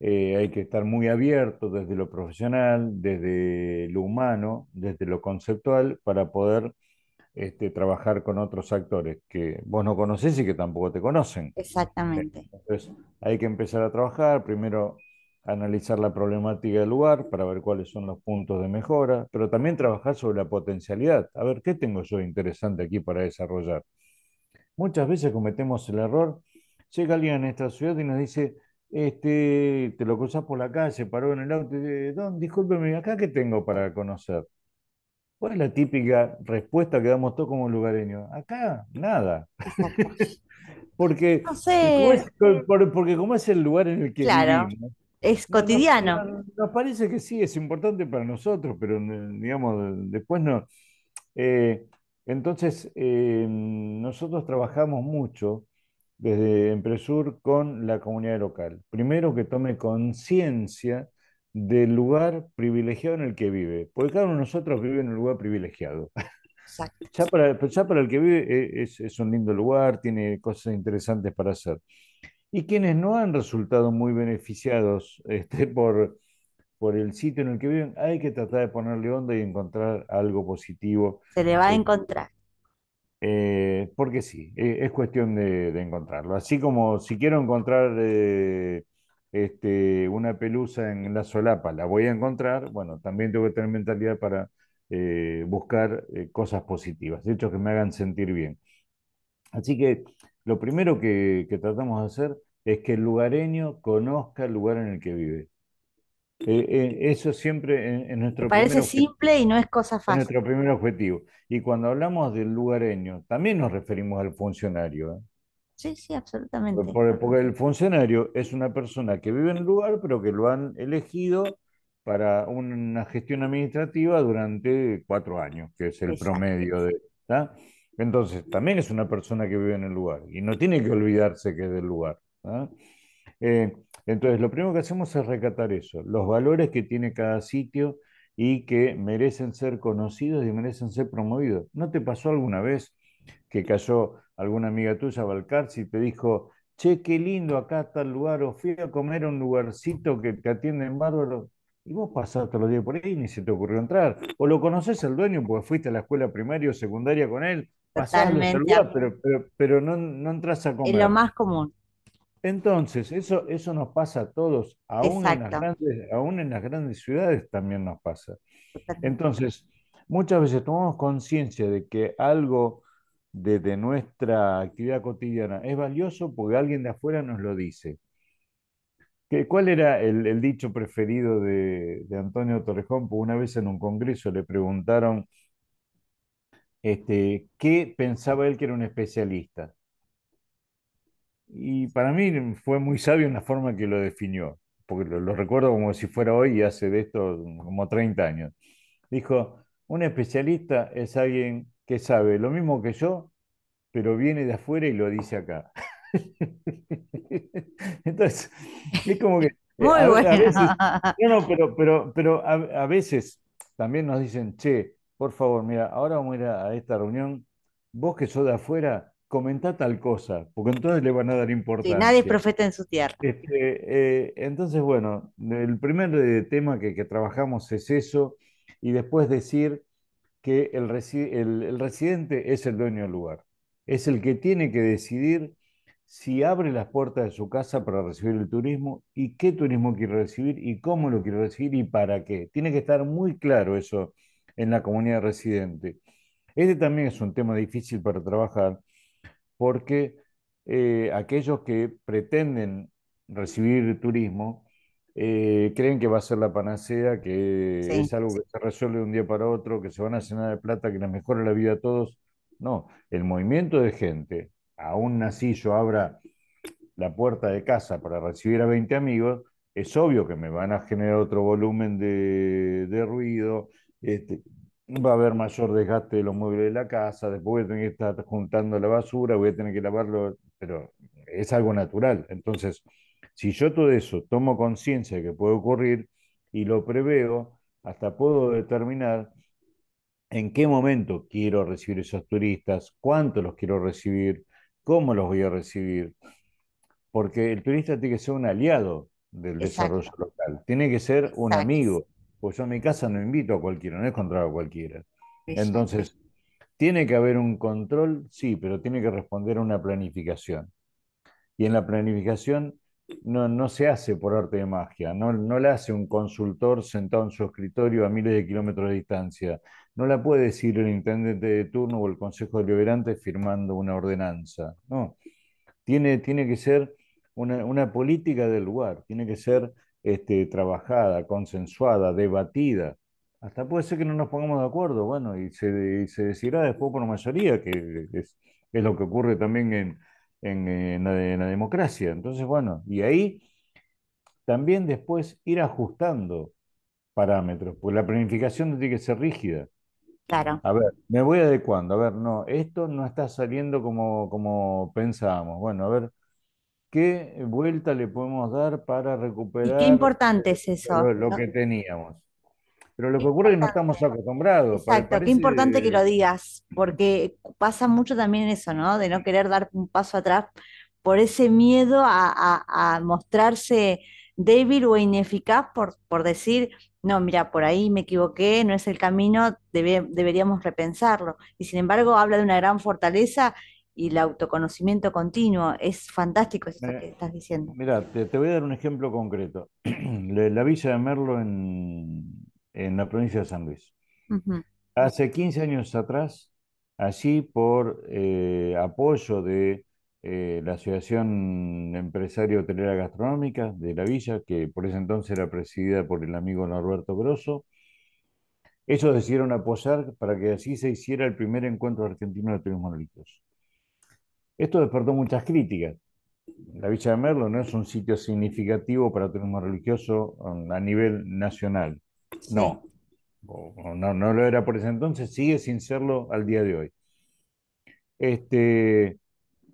B: eh, hay que estar muy abierto desde lo profesional, desde lo humano, desde lo conceptual, para poder este, trabajar con otros actores que vos no conocés y que tampoco te conocen.
A: exactamente,
B: Entonces, hay que empezar a trabajar, primero analizar la problemática del lugar para ver cuáles son los puntos de mejora, pero también trabajar sobre la potencialidad. A ver, ¿qué tengo yo interesante aquí para desarrollar? Muchas veces cometemos el error, llega alguien a nuestra ciudad y nos dice, este, te lo cruzas por la calle, paró en el auto y dice, Don, discúlpeme, ¿acá qué tengo para conocer? ¿Cuál es la típica respuesta que damos todos como lugareños? Acá, nada. Porque,
A: No
B: como es, porque como es el lugar en el que
A: claro,
B: vivimos,
A: es
B: nos,
A: cotidiano,
B: no- nos parece que sí, es importante para nosotros, pero eh, digamos, después no. Eh, entonces, eh, nosotros trabajamos mucho desde Empresur con la comunidad local. Primero que tome conciencia del lugar privilegiado en el que vive, porque cada uno de nosotros vive en un lugar privilegiado.
A: exacto,
B: Ya para, ya para el que vive es, es un lindo lugar, tiene cosas interesantes para hacer. Y quienes no han resultado muy beneficiados este, por, por el sitio en el que viven, hay que tratar de ponerle onda y encontrar algo positivo,
A: se le va a
B: eh,
A: encontrar,
B: eh, porque sí, eh, es cuestión de, de encontrarlo. Así como si quiero encontrar eh, este, una pelusa en la solapa, la voy a encontrar, bueno, también tengo que tener mentalidad para buscar cosas positivas, hechos que me hagan sentir bien. Así que lo primero que, que tratamos de hacer es que el lugareño conozca el lugar en el que vive. Eh, eh, eso siempre es, es
A: que
B: nuestro primer
A: parece
B: objetivo,
A: simple y no es cosa
B: es
A: fácil.
B: nuestro primer objetivo. Y cuando hablamos del lugareño, también nos referimos al funcionario, ¿eh?
A: Sí, sí, absolutamente,
B: por- Porque el funcionario es una persona que vive en el lugar, pero que lo han elegido para una gestión administrativa durante cuatro años, que es el
A: exacto,
B: promedio de, ¿tá? Entonces, también es una persona que vive en el lugar y no tiene que olvidarse que es del lugar, ¿tá? Eh, entonces, lo primero que hacemos es recatar eso, los valores que tiene cada sitio y que merecen ser conocidos y merecen ser promovidos. ¿No te pasó alguna vez que cayó alguna amiga tuya a Balcarce y te dijo, che, qué lindo acá está el lugar, o fui a comer a un lugarcito que te atienden bárbaro, y vos pasaste los días por ahí y ni se te ocurrió entrar, o lo conoces al dueño porque fuiste a la escuela primaria o secundaria con él,
A: totalmente,
B: pero, pero, pero no, no entras a
A: es lo
B: comer.
A: más común,
B: Entonces, eso, eso nos pasa a todos, aún en las grandes, aún en las grandes ciudades también nos pasa. Entonces, muchas veces tomamos conciencia de que algo desde nuestra actividad cotidiana es valioso porque alguien de afuera nos lo dice. ¿Qué- ¿Cuál era el, el dicho preferido de, de Antonio Torrejón? Porque una vez en un congreso le preguntaron este, qué pensaba él que era un especialista. Y para mí fue muy sabio en la forma que lo definió, porque lo, lo recuerdo como si fuera hoy y hace de esto como 30 años. Dijo, un especialista es alguien que sabe lo mismo que yo, pero viene de afuera y lo dice acá. Entonces, es como que eh,
A: Muy
B: a,
A: bueno.
B: a veces, no, no, pero, pero, pero a, a veces también nos dicen, che, por favor, mira, ahora vamos a ir a, a esta reunión, vos que sos de afuera, comentá tal cosa, porque entonces le van a dar
A: Sí, nadie es
B: importancia.
A: profeta en su tierra.
B: Este, eh, entonces, bueno, el primer eh, tema que, que trabajamos es eso, y después decir que el, resi- el- el residente es el dueño del lugar, es el que tiene que decidir si abre las puertas de su casa para recibir el turismo y qué turismo quiere recibir y cómo lo quiere recibir y para qué. Tiene que estar muy claro eso en la comunidad residente. Este también es un tema difícil para trabajar porque eh, aquellos que pretenden recibir turismo eh, creen que va a ser la panacea, que
A: Sí,
B: es algo que se resuelve de un día para otro, que se van a llenar de plata, que les mejora la vida a todos. No, el movimiento de gente, aún así yo abra la puerta de casa para recibir a 20 amigos, es obvio que me van a generar otro volumen de, de ruido, este, va a haber mayor desgaste de los muebles de la casa, después voy a tener que estar juntando la basura, voy a tener que lavarlo, pero es algo natural. Entonces, si yo todo eso tomo conciencia de que puede ocurrir y lo preveo, hasta puedo determinar en qué momento quiero recibir esos turistas, cuánto los quiero recibir, cómo los voy a recibir porque el turista tiene que ser un aliado del desarrollo local, tiene que ser un
A: exacto.
B: amigo, pues yo a mi casa no invito a cualquiera, no es contra a cualquiera. Entonces, tiene que haber un control, sí, pero tiene que responder a una planificación. Y en la planificación no, no se hace por arte de magia, no, no la hace un consultor sentado en su escritorio a miles de kilómetros de distancia, no la puede decir el intendente de turno o el consejo deliberante firmando una ordenanza, no tiene, tiene que ser una, una política del lugar, tiene que ser este, trabajada, consensuada, debatida. Hasta puede ser que no nos pongamos de acuerdo, bueno, y se, y se decidirá después por mayoría, que es, es lo que ocurre también en, en, en la, en la democracia. Entonces, bueno, y ahí también después ir ajustando parámetros, pues la planificación no tiene que ser rígida.
A: Claro.
B: A ver, me voy adecuando. A ver, no, esto no está saliendo como, como pensábamos. Bueno, a ver, ¿qué vuelta le podemos dar para
A: Y qué
B: recuperar
A: importante es eso,
B: lo, que teníamos? Pero lo que ocurre es que no estamos acostumbrados.
A: Exacto, qué importante que lo digas, porque pasa mucho también eso, ¿no? De no querer dar un paso atrás por ese miedo a, a- a mostrarse débil o ineficaz por, por decir, no, mira, por ahí me equivoqué, no es el camino, debe- deberíamos repensarlo. Y sin embargo, habla de una gran fortaleza y el autoconocimiento continuo. Es fantástico eso
B: mira,
A: que estás diciendo.
B: mira, te, te voy a dar un ejemplo concreto. La la Villa de Merlo en, en la provincia de San Luis. Hace 15 años atrás, allí por eh, apoyo de eh, la Asociación Empresaria Hotelera Gastronómica de la Villa, que por ese entonces era presidida por el amigo Norberto Grosso, ellos decidieron apoyar para que así se hiciera el primer encuentro argentino de turismo religioso. Esto despertó muchas críticas. La Villa de Merlo no es un sitio significativo para turismo religioso um, a nivel nacional. No, no, no lo era por ese entonces, sigue sin serlo al día de hoy. Este,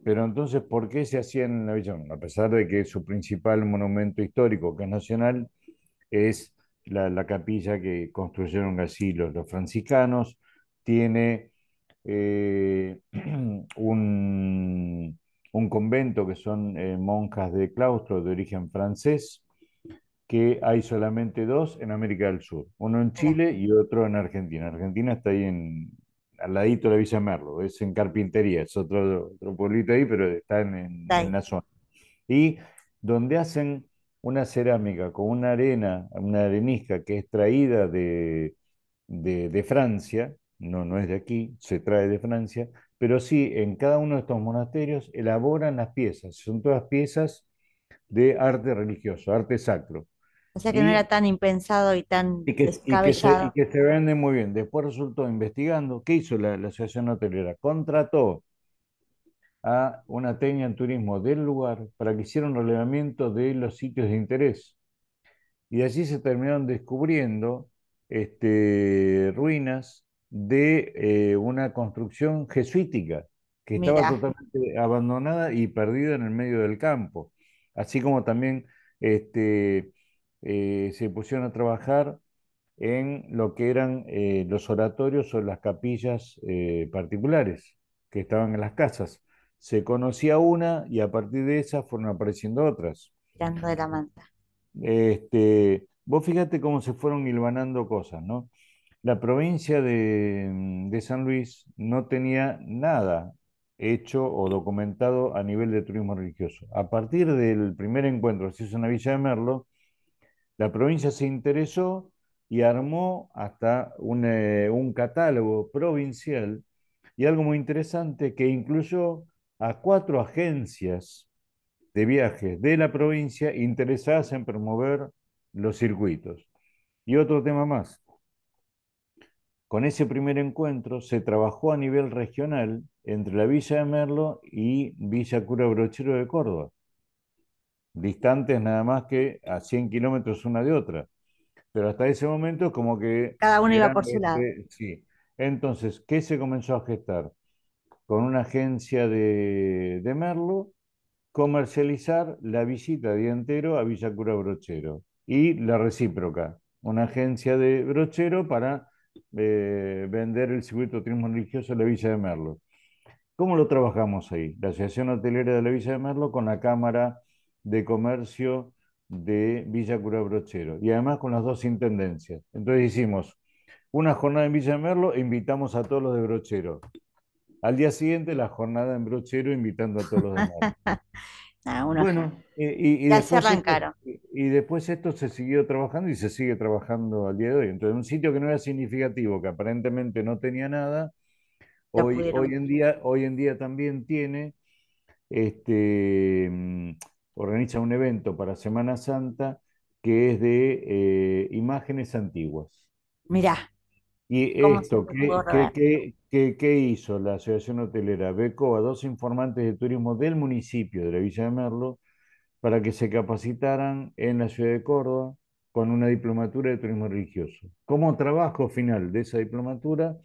B: pero entonces, ¿por qué se hacía en la Villa? A pesar de que su principal monumento histórico, que es nacional, es la, la capilla que construyeron así los, los franciscanos, tiene eh, un, un convento que son eh, monjas de claustro de origen francés, que hay solamente dos en América del Sur, uno en Chile y otro en Argentina. Argentina está ahí en, al ladito de la Villa Merlo, es en Carpintería, es otro, otro pueblito ahí, pero está en, en- la zona. Y donde hacen una cerámica con una arena, una arenisca que es traída de, de, Francia, no, no es de aquí, se trae de Francia, pero sí en cada uno de estos monasterios elaboran las piezas, son todas piezas de arte religioso, arte sacro.
A: O sea que no era tan impensado y tan
B: y que, descabellado. Y que, se, vende muy bien. Después resultó investigando, ¿qué hizo la, Asociación Hotelera? Contrató a una técnica en turismo del lugar para que hiciera un relevamiento de los sitios de interés. Y allí se terminaron descubriendo este, ruinas de eh, una construcción jesuítica que estaba totalmente abandonada y perdida en el medio del campo. Así como también este, eh, se pusieron a trabajar en lo que eran eh, los oratorios o las capillas particulares que estaban en las casas. Se conocía una y a partir de esa fueron apareciendo otras.
A: Tirando de la manta.
B: Este, vos fíjate cómo se fueron hilvanando cosas, ¿no? La provincia de, San Luis no tenía nada hecho o documentado a nivel de turismo religioso. A partir del primer encuentro se hizo en la Villa de Merlo, la provincia se interesó y armó hasta eh, un, catálogo provincial y algo muy interesante que incluyó a cuatro agencias de viajes de la provincia interesadas en promover los circuitos. Y otro tema más. Con ese primer encuentro se trabajó a nivel regional entre la Villa de Merlo y Villa Cura Brochero de Córdoba distantes nada más que a 100 kilómetros una de otra. Pero hasta ese momento como que...
A: Cada uno iba por su lado.
B: Sí. Entonces, ¿qué se comenzó a gestar? Con una agencia de, de Merlo, comercializar la visita día entero a Villa Cura Brochero y la recíproca, una agencia de brochero para vender el circuito de turismo religioso en la Villa de Merlo. ¿Cómo lo trabajamos ahí? La Asociación Hotelera de la Villa de Merlo con la Cámara de Comercio de Villa Cura Brochero y además con las dos intendencias. Entonces hicimos una jornada en Villa Merlo e invitamos a todos los de Brochero. Al día siguiente la jornada en Brochero invitando a todos los demás.
A: Ah, bueno, y, después
B: Esto, y, después esto se siguió trabajando y se sigue trabajando al día de hoy. Entonces, un sitio que no era significativo, que aparentemente no tenía nada, hoy, hoy, en día, hoy en día también tiene este, mm, organiza un evento para Semana Santa que es de eh, imágenes antiguas.
A: Mirá.
B: Y esto, ¿qué, hizo la Asociación Hotelera? Becó a dos informantes de turismo del municipio de la Villa de Merlo para que se capacitaran en la ciudad de Córdoba con una diplomatura de turismo religioso. Como trabajo final de esa diplomatura,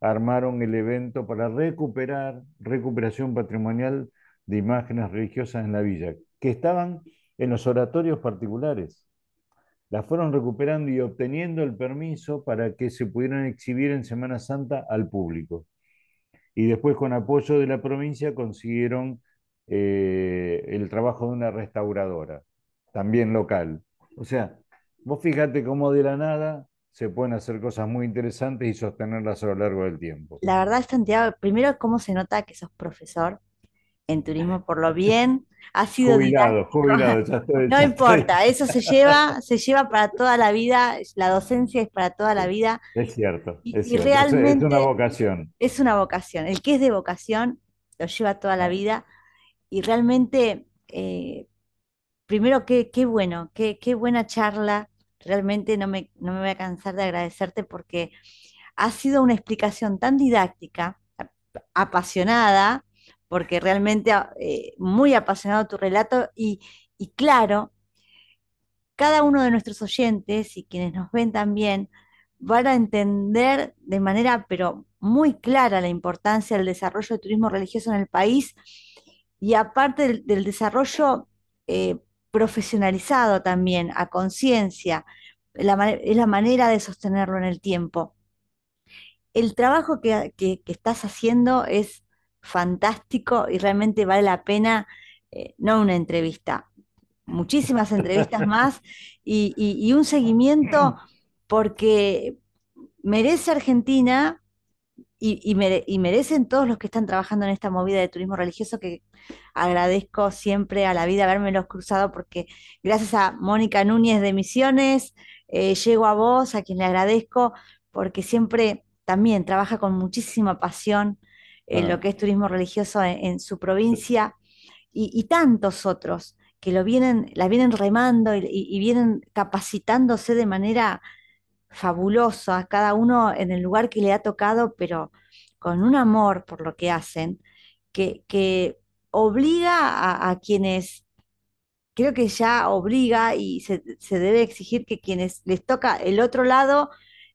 B: armaron el evento para recuperar, recuperación patrimonial de imágenes religiosas en la villa, que estaban en los oratorios particulares. Las fueron recuperando y obteniendo el permiso para que se pudieran exhibir en Semana Santa al público. Y después, con apoyo de la provincia, consiguieron eh, el trabajo de una restauradora, también local. O sea, vos fíjate cómo de la nada se pueden hacer cosas muy interesantes y sostenerlas a lo largo del tiempo.
A: La verdad, Santiago, primero, cómo se nota que sos profesor en turismo por lo bien, ha sido
B: jubilado, jubilado,
A: No importa, eso se lleva, se lleva para toda la vida, la docencia es para toda la vida.
B: Es cierto, es, realmente es una vocación.
A: Es una vocación, el que es de vocación lo lleva toda la vida y realmente, eh, primero, qué, qué bueno, qué, qué buena charla, realmente no me, no me voy a cansar de agradecerte porque ha sido una explicación tan didáctica, apasionada, porque realmente ah, eh, muy apasionado tu relato y, claro, cada uno de nuestros oyentes y quienes nos ven también van a entender de manera pero muy clara la importancia del desarrollo del turismo religioso en el país y aparte del, desarrollo eh, profesionalizado también, a conciencia, es la manera de sostenerlo en el tiempo. El trabajo que estás haciendo es fantástico y realmente vale la pena, eh, no una entrevista, muchísimas entrevistas más y, un seguimiento porque merece Argentina y, merecen todos los que están trabajando en esta movida de turismo religioso que agradezco siempre a la vida haberme cruzado porque gracias a Mónica Núñez de Misiones, eh, llego a vos, a quien le agradezco, porque siempre también trabaja con muchísima pasión en lo
B: Ah,
A: que es turismo religioso en, en su provincia y, y tantos otros que lo vienen, la vienen remando y, vienen capacitándose de manera fabulosa, cada uno en el lugar que le ha tocado, pero con un amor por lo que hacen, que, que obliga a, a quienes, creo que ya obliga y se, se debe exigir que quienes les toca el otro lado,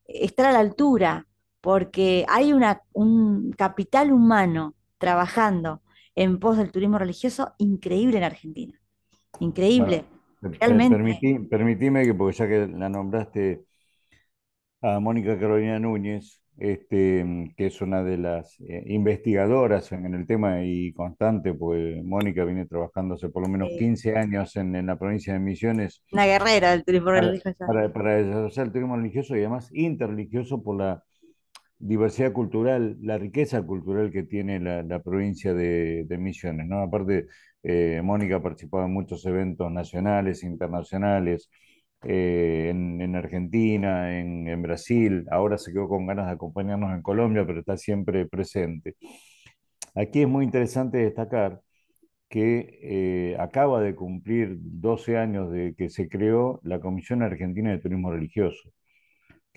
A: eh, estar a la altura, porque hay una, un capital humano trabajando en pos del turismo religioso increíble en Argentina, increíble,
B: bueno,
A: realmente.
B: permití- permitime que, porque ya que la nombraste a Mónica Carolina Núñez, este, mm, que es una de las eh, investigadoras en, en el tema y constante, pues Mónica viene trabajando hace por lo menos
A: eh,
B: 15 años en, en la provincia de Misiones
A: una guerrera del turismo
B: para,
A: religioso.
B: para, para desarrollar el turismo religioso y además interreligioso por la diversidad cultural, la riqueza cultural que tiene la, la provincia de, de Misiones, ¿no? Aparte, eh, Mónica ha participado en muchos eventos nacionales, internacionales, eh, en, en Argentina, en, en Brasil, ahora se quedó con ganas de acompañarnos en Colombia, pero está siempre presente. Aquí es muy interesante destacar que eh, acaba de cumplir 12 años de que se creó la Comisión Argentina de Turismo Religioso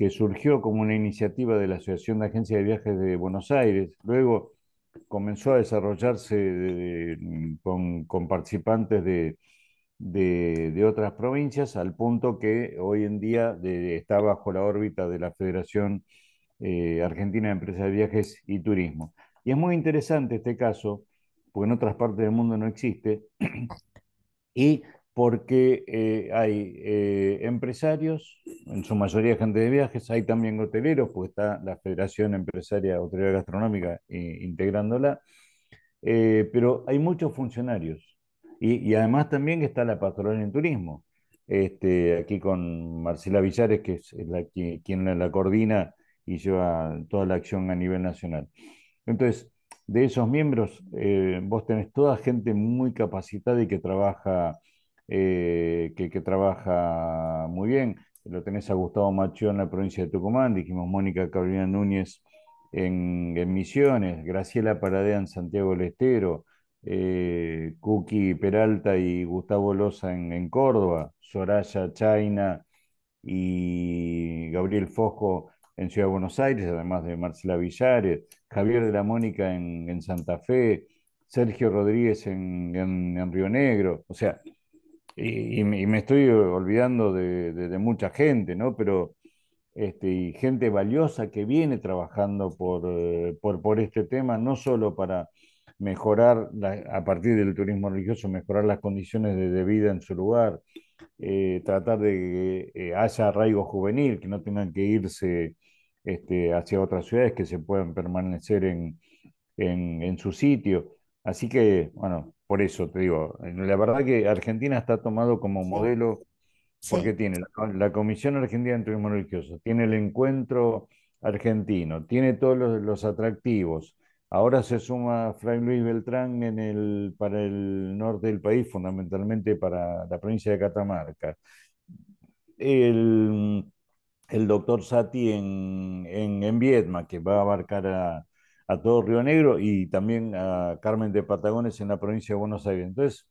B: que surgió como una iniciativa de la Asociación de Agencias de Viajes de Buenos Aires. Luego comenzó a desarrollarse de- de- con, con participantes de, de- otras provincias, al punto que hoy en día está bajo la órbita de la Federación eh, Argentina de Empresas de Viajes y Turismo. Y es muy interesante este caso, porque en otras partes del mundo no existe, y porque eh, hay eh, empresarios, en su mayoría gente de viajes, hay también hoteleros, pues está la Federación Empresaria Hotelera Gastronómica eh, integrándola, pero hay muchos funcionarios y, y además también está la Pastoral en Turismo, este, aquí con Marcela Villares, que es la, que- quien la, coordina y lleva toda la acción a nivel nacional. Entonces, de esos miembros, vos tenés toda gente muy capacitada y que trabaja, eh, que, trabaja muy bien. Lo tenés a Gustavo Macho en la provincia de Tucumán, dijimos Mónica Carolina Núñez en, en Misiones, Graciela Paradea en Santiago del Estero, eh, Cookie Peralta y Gustavo Loza en, en Córdoba, Soraya Chaina y Gabriel Fosco en Ciudad de Buenos Aires, además de Marcela Villares, Javier de la Mónica en, en Santa Fe, Sergio Rodríguez en- en Río Negro, o sea, y, me estoy olvidando de, mucha gente, ¿no? Pero este, y gente valiosa que viene trabajando por, eh, por, este tema, no solo para mejorar, a partir del turismo religioso, mejorar las condiciones de, vida en su lugar, eh, tratar de que eh, haya arraigo juvenil, que no tengan que irse este, hacia otras ciudades, que se puedan permanecer en, en su sitio. Así que, bueno, por eso te digo, la verdad que Argentina está tomado como modelo
A: sí,
B: porque tiene la, la Comisión Argentina de Turismo Religioso, tiene el encuentro argentino, tiene todos los, los atractivos. Ahora se suma Fray Luis Beltrán en el, para el norte del país, fundamentalmente para la provincia de Catamarca. El, el doctor Sati en, en, en Viedma, que va a abarcar a, a todo Río Negro y también a Carmen de Patagones en la provincia de Buenos Aires. Entonces,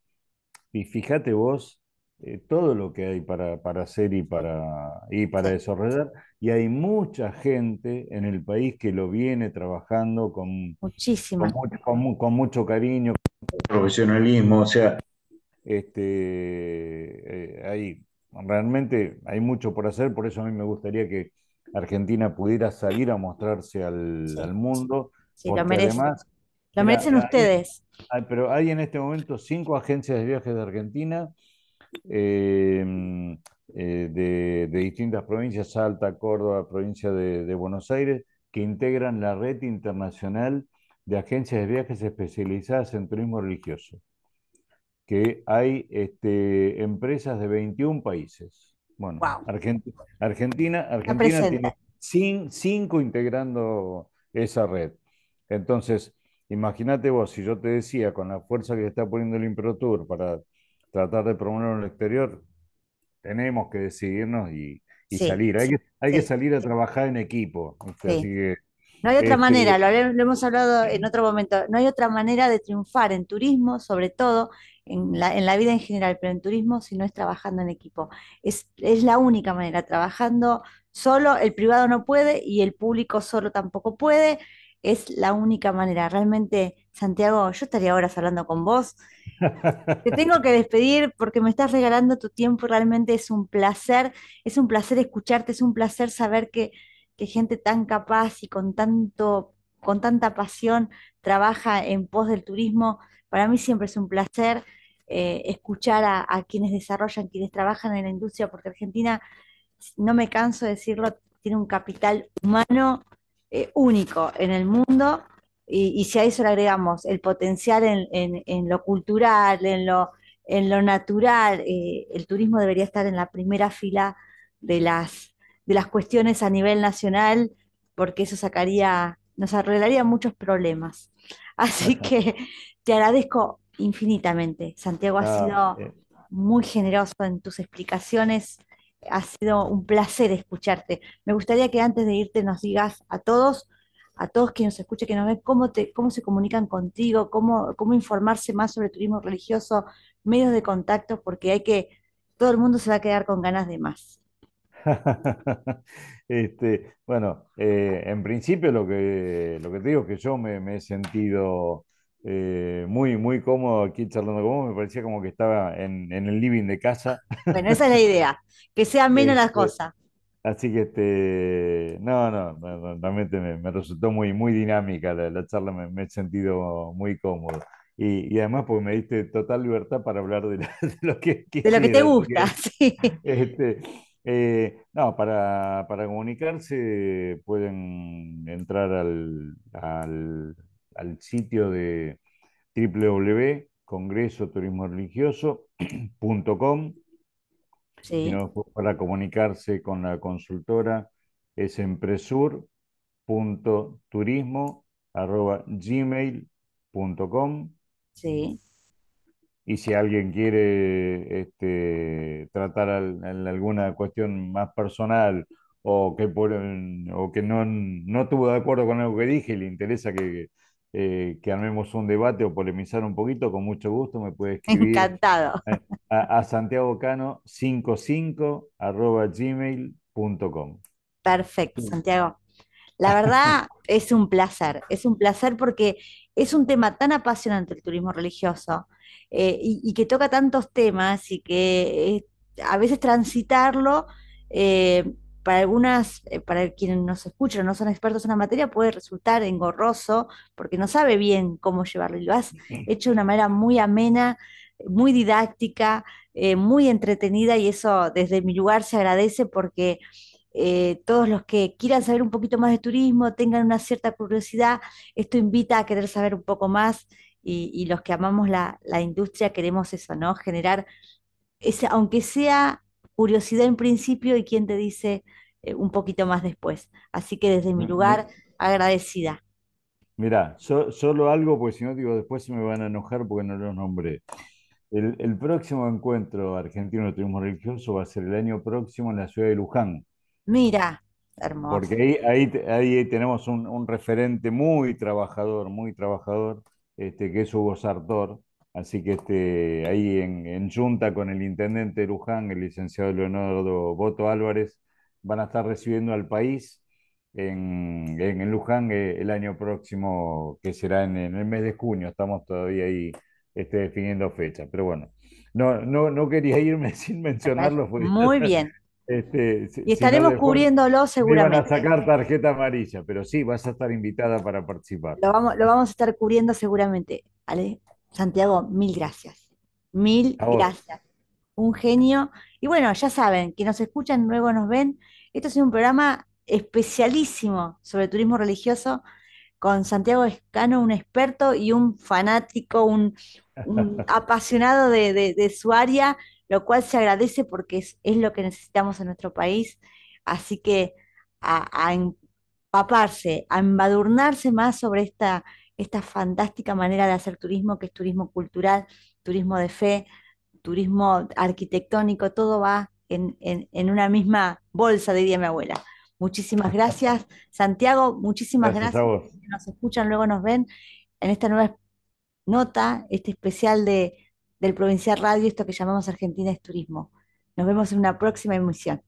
B: y fíjate vos eh, todo lo que hay para, para hacer y para, y para desarrollar, y hay mucha gente en el país que lo viene trabajando con, con,
A: muchísima.
B: mucho, con, con mucho cariño, profesionalismo, o sea, este, eh, hay, realmente hay mucho por hacer, por eso a mí me gustaría que Argentina pudiera salir a mostrarse al,
A: Sí,
B: al mundo,
A: sí, lo
B: además,
A: merecen ustedes.
B: hay- pero hay en este momento cinco agencias de viajes de Argentina eh, eh, de, de distintas provincias, Salta, Córdoba, provincia de, de Buenos Aires, que integran la red internacional de agencias de viajes especializadas en turismo religioso que hay este, empresas de 21 países. Bueno,
A: Wow,
B: Argent- Argentina, Argentina tiene cin- cinco integrando esa red. Entonces, imagínate vos, si yo te decía, con la fuerza que está poniendo el Improtour para tratar de promoverlo en el exterior, tenemos que decidirnos y, y
A: Sí,
B: salir. Hay que, hay que
A: sí,
B: salir a trabajar en equipo.
A: No hay otra manera,
B: este,
A: lo, habré- lo hemos hablado en otro momento, no hay otra manera de triunfar en turismo, sobre todo en la, en la vida en general, pero en turismo si no es trabajando en equipo. Es, es la única manera, trabajando solo, el privado no puede y el público solo tampoco puede, es la única manera. Realmente, Santiago, yo estaría horas hablando con vos. Te tengo que despedir porque me estás regalando tu tiempo realmente es un placer, es un placer escucharte, es un placer saber que, que gente tan capaz y con tanto, con tanta pasión trabaja en pos del turismo. Para mí siempre es un placer eh, escuchar a, a quienes desarrollan, quienes trabajan en la industria, porque Argentina, no me canso de decirlo, tiene un capital humano eh, único en el mundo y, y si a eso le agregamos el potencial en, en- en lo cultural, en lo, en lo natural, eh, el turismo debería estar en la primera fila de las, de las cuestiones a nivel nacional, porque eso sacaría, nos arreglaría muchos problemas. Así que te agradezco infinitamente. Santiago, ha
B: ah,
A: sido
B: eh,
A: muy generoso en tus explicaciones. Ha sido un placer escucharte. Me gustaría que antes de irte nos digas a todos a todos quienes nos escuchen, que nos ven, cómo, se comunican contigo, cómo, cómo informarse más sobre turismo religioso, medios de contacto, porque hay que, todo el mundo se va a quedar con ganas de más.
B: Este, bueno, eh, en principio lo que, lo que te digo es que yo me he sentido eh, muy, muy cómodo aquí charlando con vos, me parecía como que estaba en, en el living de casa.
A: Bueno, esa es la idea, que sea menos las
B: Este,
A: cosas.
B: así que este, no, no, realmente me, me resultó muy, muy dinámica la, la charla, me, me he sentido muy cómodo. Y, y además porque me diste total libertad para hablar de, la- de lo que
A: De lo que te gusta,
B: que
A: sí.
B: Este, eh, no, para, para comunicarse pueden entrar al, al, al sitio de www.congresoturismoreligioso.com
A: Sí,
B: para comunicarse con la consultora es empresur.turismo.gmail.com
A: sí.
B: Y si alguien quiere este, tratar al- al- alguna cuestión más personal o que, por, o que no, no estuvo de acuerdo con algo que dije y le interesa que, eh, que armemos un debate o polemizar un poquito, con mucho gusto me puede escribir
A: Encantado.
B: a, a, a santiagocano55 arroba gmail.com.
A: Perfecto, Santiago. La verdad es un placer, es un placer porque es un tema tan apasionante el turismo religioso eh, y, y que toca tantos temas y que eh, a veces transitarlo eh, para algunas, eh, para quienes nos escuchan, no son expertos en la materia, puede resultar engorroso porque no sabe bien cómo llevarlo. Y lo has hecho de una manera muy amena, muy didáctica, eh, muy entretenida y eso desde mi lugar se agradece porque eh, todos los que quieran saber un poquito más de turismo, tengan una cierta curiosidad, esto invita a querer saber un poco más y, y los que amamos la, la industria queremos eso, ¿no? Generar ese, aunque sea curiosidad en principio y quien te dice eh, un poquito más después. Así que desde mi lugar, agradecida.
B: Mirá, so- solo algo, porque si no, digo, después se me van a enojar porque no los nombré. El, el próximo encuentro argentino de turismo religioso va a ser el año próximo en la ciudad de Luján,
A: Mira,
B: porque
A: hermoso.
B: ahí, ahí, te- ahí tenemos un, un referente muy trabajador, muy trabajador, este, que es Hugo Sartor. Así que este, ahí en, en junta con el intendente de Luján, el licenciado Leonardo Boto Álvarez, van a estar recibiendo al país en, en, en Luján eh, el año próximo, que será en, en el mes de junio. Estamos todavía ahí este, definiendo fecha. Pero bueno, no, no, no quería irme sin mencionarlo,
A: muy bien.
B: este,
A: Y estaremos cubriéndolo
B: me iban a
A: seguramente.
B: sacar tarjeta amarilla, pero sí, vas a estar invitada para participar.
A: Lo vamos, lo vamos a estar cubriendo seguramente. ¿Vale? Santiago, mil gracias. Mil gracias. Un genio. Y bueno, ya saben, que nos escuchan, luego nos ven. Esto es un programa especialísimo sobre turismo religioso con Santiago Escano, un experto y un fanático, un, un apasionado de, de- de su área, lo cual se agradece porque es, es lo que necesitamos en nuestro país. Así que a, a empaparse, a embadurnarse más sobre esta, esta fantástica manera de hacer turismo, que es turismo cultural, turismo de fe, turismo arquitectónico, todo va en, en una misma bolsa, diría mi abuela. Muchísimas gracias, Santiago, muchísimas
B: Gracias
A: Nos escuchan, luego nos ven en esta nueva nota, este especial de, del Provincial Radio, esto que llamamos Argentina es Turismo. Nos vemos en una próxima emisión.